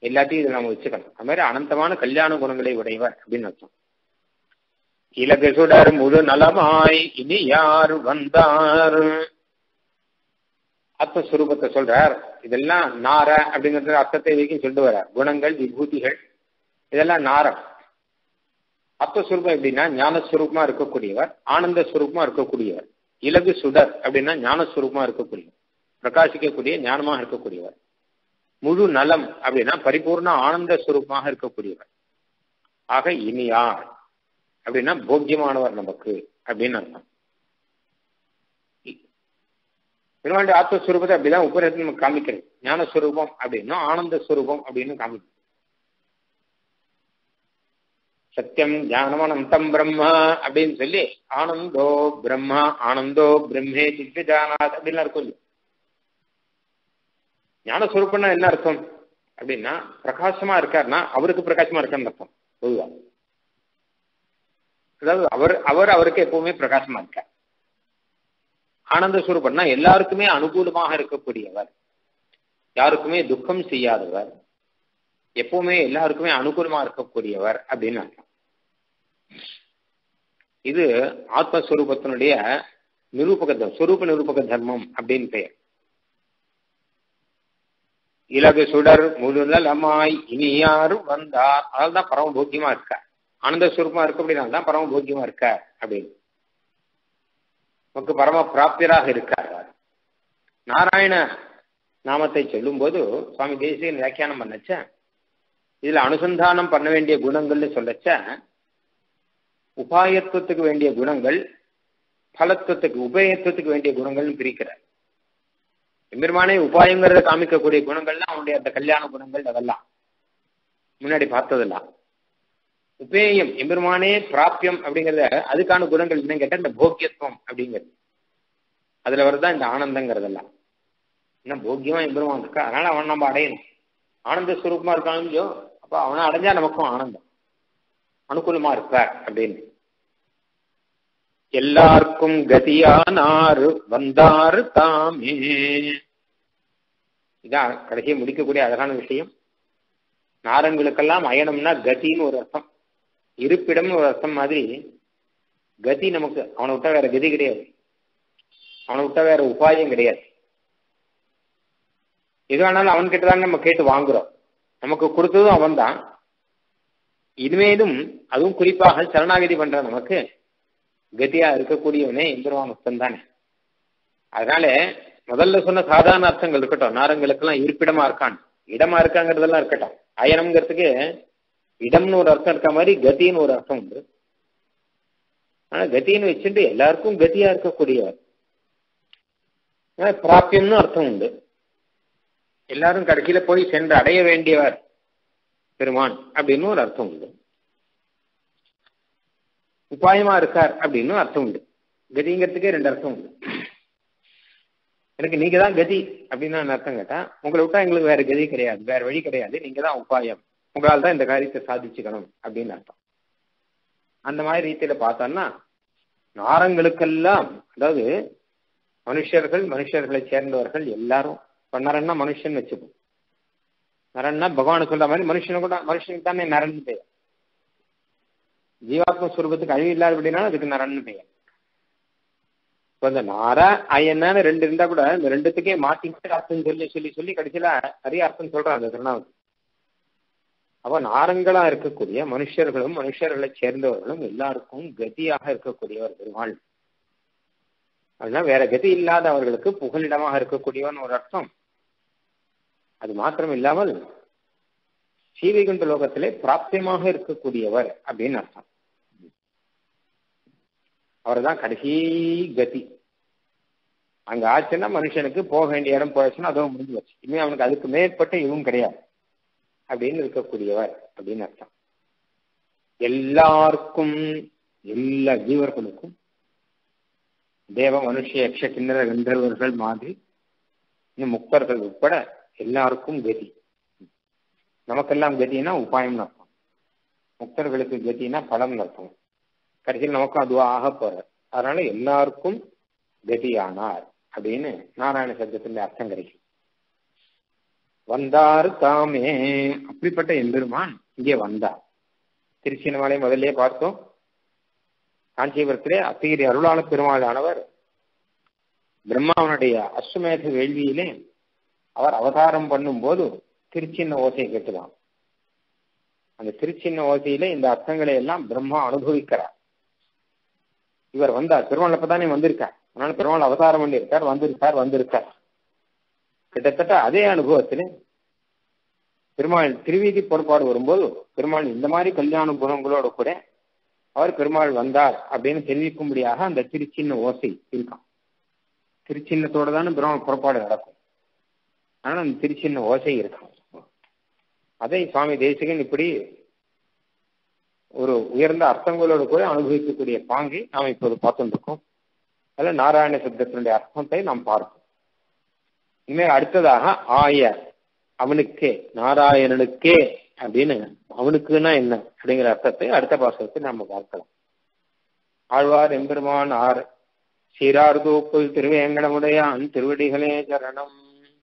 எல்லாத்தையும் இதில் நம்ம வச்சுக்கணும். அது மாதிரி அனந்தமான கல்யாண குணங்களை உடையவர் அப்படின்னு அர்த்தம். இலகு சுடர் முழு நலமாய் இனி யார் வந்தார். ஆத்மஸ்வரூபத்தை சொல்றார். இதெல்லாம் நார அப்படிங்கிறது அர்த்தத்தை வரைக்கும் சொல்லிட்டு வர்றார். குணங்கள் விபூதிகள் இதெல்லாம் நாரம். ஆத்மஸ்வரூபம் எப்படின்னா ஞானஸ்வரூபமா இருக்கக்கூடியவர் ஆனந்த ஸ்வரூபமா இருக்கக்கூடியவர். இலகு சுடர் அப்படின்னா ஞானஸ்வரூபமா இருக்கக்கூடியவர். பிரகாசிக்கக்கூடிய ஞானமாக இருக்கக்கூடியவர். முழு நலம் அப்படின்னா பரிபூர்ண ஆனந்த ஸ்வரூபமாக இருக்கக்கூடியவர். ஆக இனியார் அப்படின்னா போக்கியமானவர் நமக்கு அப்படின்னு அர்த்தம். பெருமாண்டி ஆத்மஸ்வரூபத்தை அப்படிதான் உபநிஷத்து நமக்கு காமிக்கிறது. ஞானஸ்வரூபம் அப்படின்னா ஆனந்த ஸ்வரூபம் அப்படின்னு காமிக்கிறது. சத்தியம் ஞானமனந்தம் பிரம்மா அப்படின்னு சொல்லி ஆனந்தோ பிரம்மா ஆனந்தோ பிரம்மே சித்த ஜானாத் அப்படின்லாம் இருக்கும் ஞானஸ்வரூபம்னா என்ன அர்த்தம்? அப்படின்னா பிரகாசமா இருக்காருன்னா அவருக்கு பிரகாசமா இருக்கான்னு அர்த்தம் பொதுவா. அதாவது அவர் அவர் அவருக்கு எப்பவுமே பிரகாசமா இருக்கார். ஆனந்த சுரூபன்னா எல்லாருக்குமே அனுகூலமாக இருக்கக்கூடியவர். யாருக்குமே துக்கம் செய்யாதவர். எப்பவுமே எல்லாருக்குமே அனுகூலமா இருக்கக்கூடியவர் அப்படின்னு அர்த்தம். இது ஆத்மஸ்வரூபத்தினுடைய நிரூபக சொரூப நிரூபக தர்மம் அப்படின்னு பெயர். இலகு சுடர் முழுதல் இனி யாரும் வந்தார். அதனால்தான் பரம போக்கியமா இருக்க. ஆனந்த சுரூபமா இருக்க அப்படின்னா தான் பரம போக்கியமா இருக்க அப்படின்னு. நமக்கு பரம பிராப்தியராக இருக்கார் நாராயண நாமத்தை சொல்லும் போது சுவாமி தேசிகன் வியாக்கியானம் பண்ணச்ச இதுல அனுசந்தானம் பண்ண வேண்டிய குணங்கள்னு சொல்லச்ச உபாயத்துவத்துக்கு வேண்டிய குணங்கள் பலத்துவத்துக்கு உபயத்துவத்துக்கு வேண்டிய குணங்கள்னு பிரிக்கிறார். எம்பெருமானே உபாயங்கிறத காமிக்கக்கூடிய குணங்கள்லாம் அவனுடைய அந்த கல்யாண குணங்கள் அதெல்லாம். முன்னாடி பார்த்ததெல்லாம். உபேயம் எம்பெருமானே பிராப்பியம் அப்படிங்கிறத அதுக்கான குணங்கள் என்னன்னு கேட்டா இந்த போக்கியத்துவம் அப்படிங்கிறது. அதுல வரதான் இந்த ஆனந்தங்கிறதெல்லாம். என்ன போக்கியமா எம்பெருமான் இருக்கா? அதனால அவன் நம்ம அடையணும். ஆனந்த ஸ்வரூபமா இருக்கான் இல்லையோ அப்ப அவனை அடைஞ்சா நமக்கும் ஆனந்தம். அனுகூலமா இருப்பார் அப்படின்னு. எல்லாருக்கும் கதியானாரு வந்தாரு தாமே. இதான் கடைசியை முடிக்கக்கூடிய அழகான விஷயம். நாரங்களுக்கெல்லாம் அயனம்னா கதின்னு ஒரு அர்த்தம். இருப்பிடம் ஒரு அர்த்தம் மாதிரி கதி நமக்கு அவனை விட்டா வேற கதி கிடையாது. அவனை விட்டா வேற உபாயம் கிடையாது. எது வேணாலும் அவன்கிட்ட தான் நம்ம கேட்டு வாங்குறோம். நமக்கு கொடுத்ததும் அவன் தான் இனிமேலும் அதுவும் குறிப்பாக சரணாகதி பண்ற நமக்கு கதியா இருக்கக்கூடியவனே எம்பெருமான் முத்தன் தானே. அதனால முதல்ல சொன்ன சாதாரண அர்த்தங்கள் இருக்கட்டும். நாரங்களுக்கெல்லாம் இருப்பிடமா இருக்கான். இடமா இருக்காங்கிறதெல்லாம் இருக்கட்டும். அயனம்ங்கிறதுக்கு இடம்னு ஒரு அர்த்தம் இருக்க மாதிரி கத்தின்னு ஒரு அர்த்தம் உண்டு. ஆனா கத்தின்னு வச்சுட்டு எல்லாருக்கும் கத்தியா இருக்கக்கூடியவர் பிராப்தியம்னு அர்த்தம் உண்டு. எல்லாரும் கடைசியில போய் சென்று அடைய வேண்டியவர் பெருமான் அப்படின்னு ஒரு அர்த்தம் உண்டு. உபாயமா இருக்கார் அப்படின்னு அர்த்தம் உண்டு. கதிங்கிறதுக்கே ரெண்டு அர்த்தம் உண்டு. எனக்கு நீங்க தான் கதி அப்படின்னு நான் அர்த்தம் கேட்டா உங்களை விட்டா எங்களுக்கு வேற கதி கிடையாது வேற வழி கிடையாது நீங்க தான் உபாயம். உங்களால் தான் இந்த காரியத்தை சாதிச்சுக்கணும் அப்படின்னு அர்த்தம். அந்த மாதிரி ரீதியில பார்த்தோம்னா நாரங்களுக்கெல்லாம் அதாவது மனுஷர்கள் மனுஷர்களை சேர்ந்தவர்கள் எல்லாரும் இப்ப நரன்னா மனுஷன் வச்சுப்போம் நரன்னா பகவானுக்கு சொல்ற மாதிரி மனுஷனு கூட மனுஷனுக்கு தானே நரன் பெயர். ஜீவாத்ம சுரூபத்துக்கு அழிவு இல்லாத அப்படின்னா அதுக்கு நரன் பெயர். இப்போ இந்த நாரா அயன்னு ரெண்டு இருந்தா கூட இந்த ரெண்டுத்துக்கே மாத்தி மாத்தி அர்த்தம் சொல்லி சொல்லி சொல்லி கடைசியில நிறைய அர்த்தம் சொல்றான் அந்த திருநாவுக்கு. அவன் நாரங்களா இருக்கக்கூடிய மனுஷர்களும் மனுஷர்களை சேர்ந்தவர்களும் எல்லாருக்கும் கதியாக இருக்கக்கூடியவர் பெருமாள். அப்படின்னா வேற கதி இல்லாத அவர்களுக்கு புகலிடமாக இருக்கக்கூடியவன் ஒரு அர்த்தம். அது மாத்திரம் இல்லாமல் சீவைகுண்ட லோகத்திலே பிராப்தியமாக இருக்கக்கூடியவர் அப்படின்னு அர்த்தம். அவர் தான் கடைசி கதி. அங்க ஆச்சுன்னா மனுஷனுக்கு போக வேண்டிய இடம் போயாச்சுன்னா அதுவும் முடிஞ்சு வச்சு இனிமே அவனுக்கு அதுக்கு மேற்பட்ட இதுவும் கிடையாது. அப்படின்னு இருக்கக்கூடியவர் அப்படின்னு அர்த்தம். எல்லாருக்கும் எல்லா ஜீவர்களுக்கும் தேவ மனுஷ யக்ஷ கிண்ணற கந்தர்வர்கள் மாதிரி இன்னும் முக்தர்கள் உட்பட எல்லாருக்கும் கதி. நமக்கெல்லாம் கதினா உபாயம்னு அர்த்தம். முக்தர்களுக்கு கதினா பலம்னு அர்த்தம். கடைசியில் நமக்கும் அதுவா ஆக போற. அதனால எல்லாருக்கும் கதியானார் அப்படின்னு நாராயண சப்தத்துல அர்த்தம் கிடைக்கும். வந்தார் தாமே. அப்படிப்பட்ட எம்பெருமான் இங்கே வந்தார். திருச்சினமலை முதல்ல பார்த்தோம். காஞ்சிபுரத்திலே அத்திகிரி அருளாள பெருமாளானவர் பிரம்மாவனுடைய அஸ்வமேத வேள்வியிலே அவர் அவதாரம் பண்ணும்போது திருச்சின்ன ஓசையை கேட்டுதான். அந்த திருச்சின்ன ஓசையில இந்த அர்த்தங்களை எல்லாம் பிரம்மா அனுபவிக்கிறார். இவர் வந்தார். பெருமாள் அப்பதானே வந்திருக்கார். அதனால பெருமாள் அவதாரம் பண்ணியிருக்கார் வந்திருக்கார் வந்திருக்கார். கிட்டத்தட்ட அதே அனுபவத்தில் பெருமாள் திருவீதி பொறுப்பாடு வரும்போது பெருமாள் இந்த மாதிரி கல்யாண குணங்களோட கூட அவர் பெருமாள் வந்தார் அப்படின்னு தெரிவிக்கும்படியாக அந்த திருச்சின்ன ஓசை இருக்கான் திருச்சின்னத்தோட தானே பெருமாள் புறப்பாடு நடக்கும். ஆனால் அந்த திருச்சின்ன ஓசை இருக்கான் அதை சுவாமி தேசிகன் இப்படி ஒரு உயர்ந்த அர்த்தங்களோடு கூட அனுபவிக்கக்கூடிய பாங்கை நாம் இப்போது பார்த்துட்டு இருக்கோம். அதில் நாராயண சப்தத்தினுடைய அர்த்தத்தை நாம் பார்ப்போம். இனிமேல் அடுத்ததாக ஆய அவனுக்கே நாராயணனுக்கே அப்படின்னு அவனுக்குன்னா என்ன அப்படிங்கிற அர்த்தத்தை அடுத்த பாசத்தை நாம பார்க்கலாம். ஆழ்வார் எம்பெருமான் ஆர் சீரார் திருவேங்கடமுடையான் திருவடிகளே சரணம்.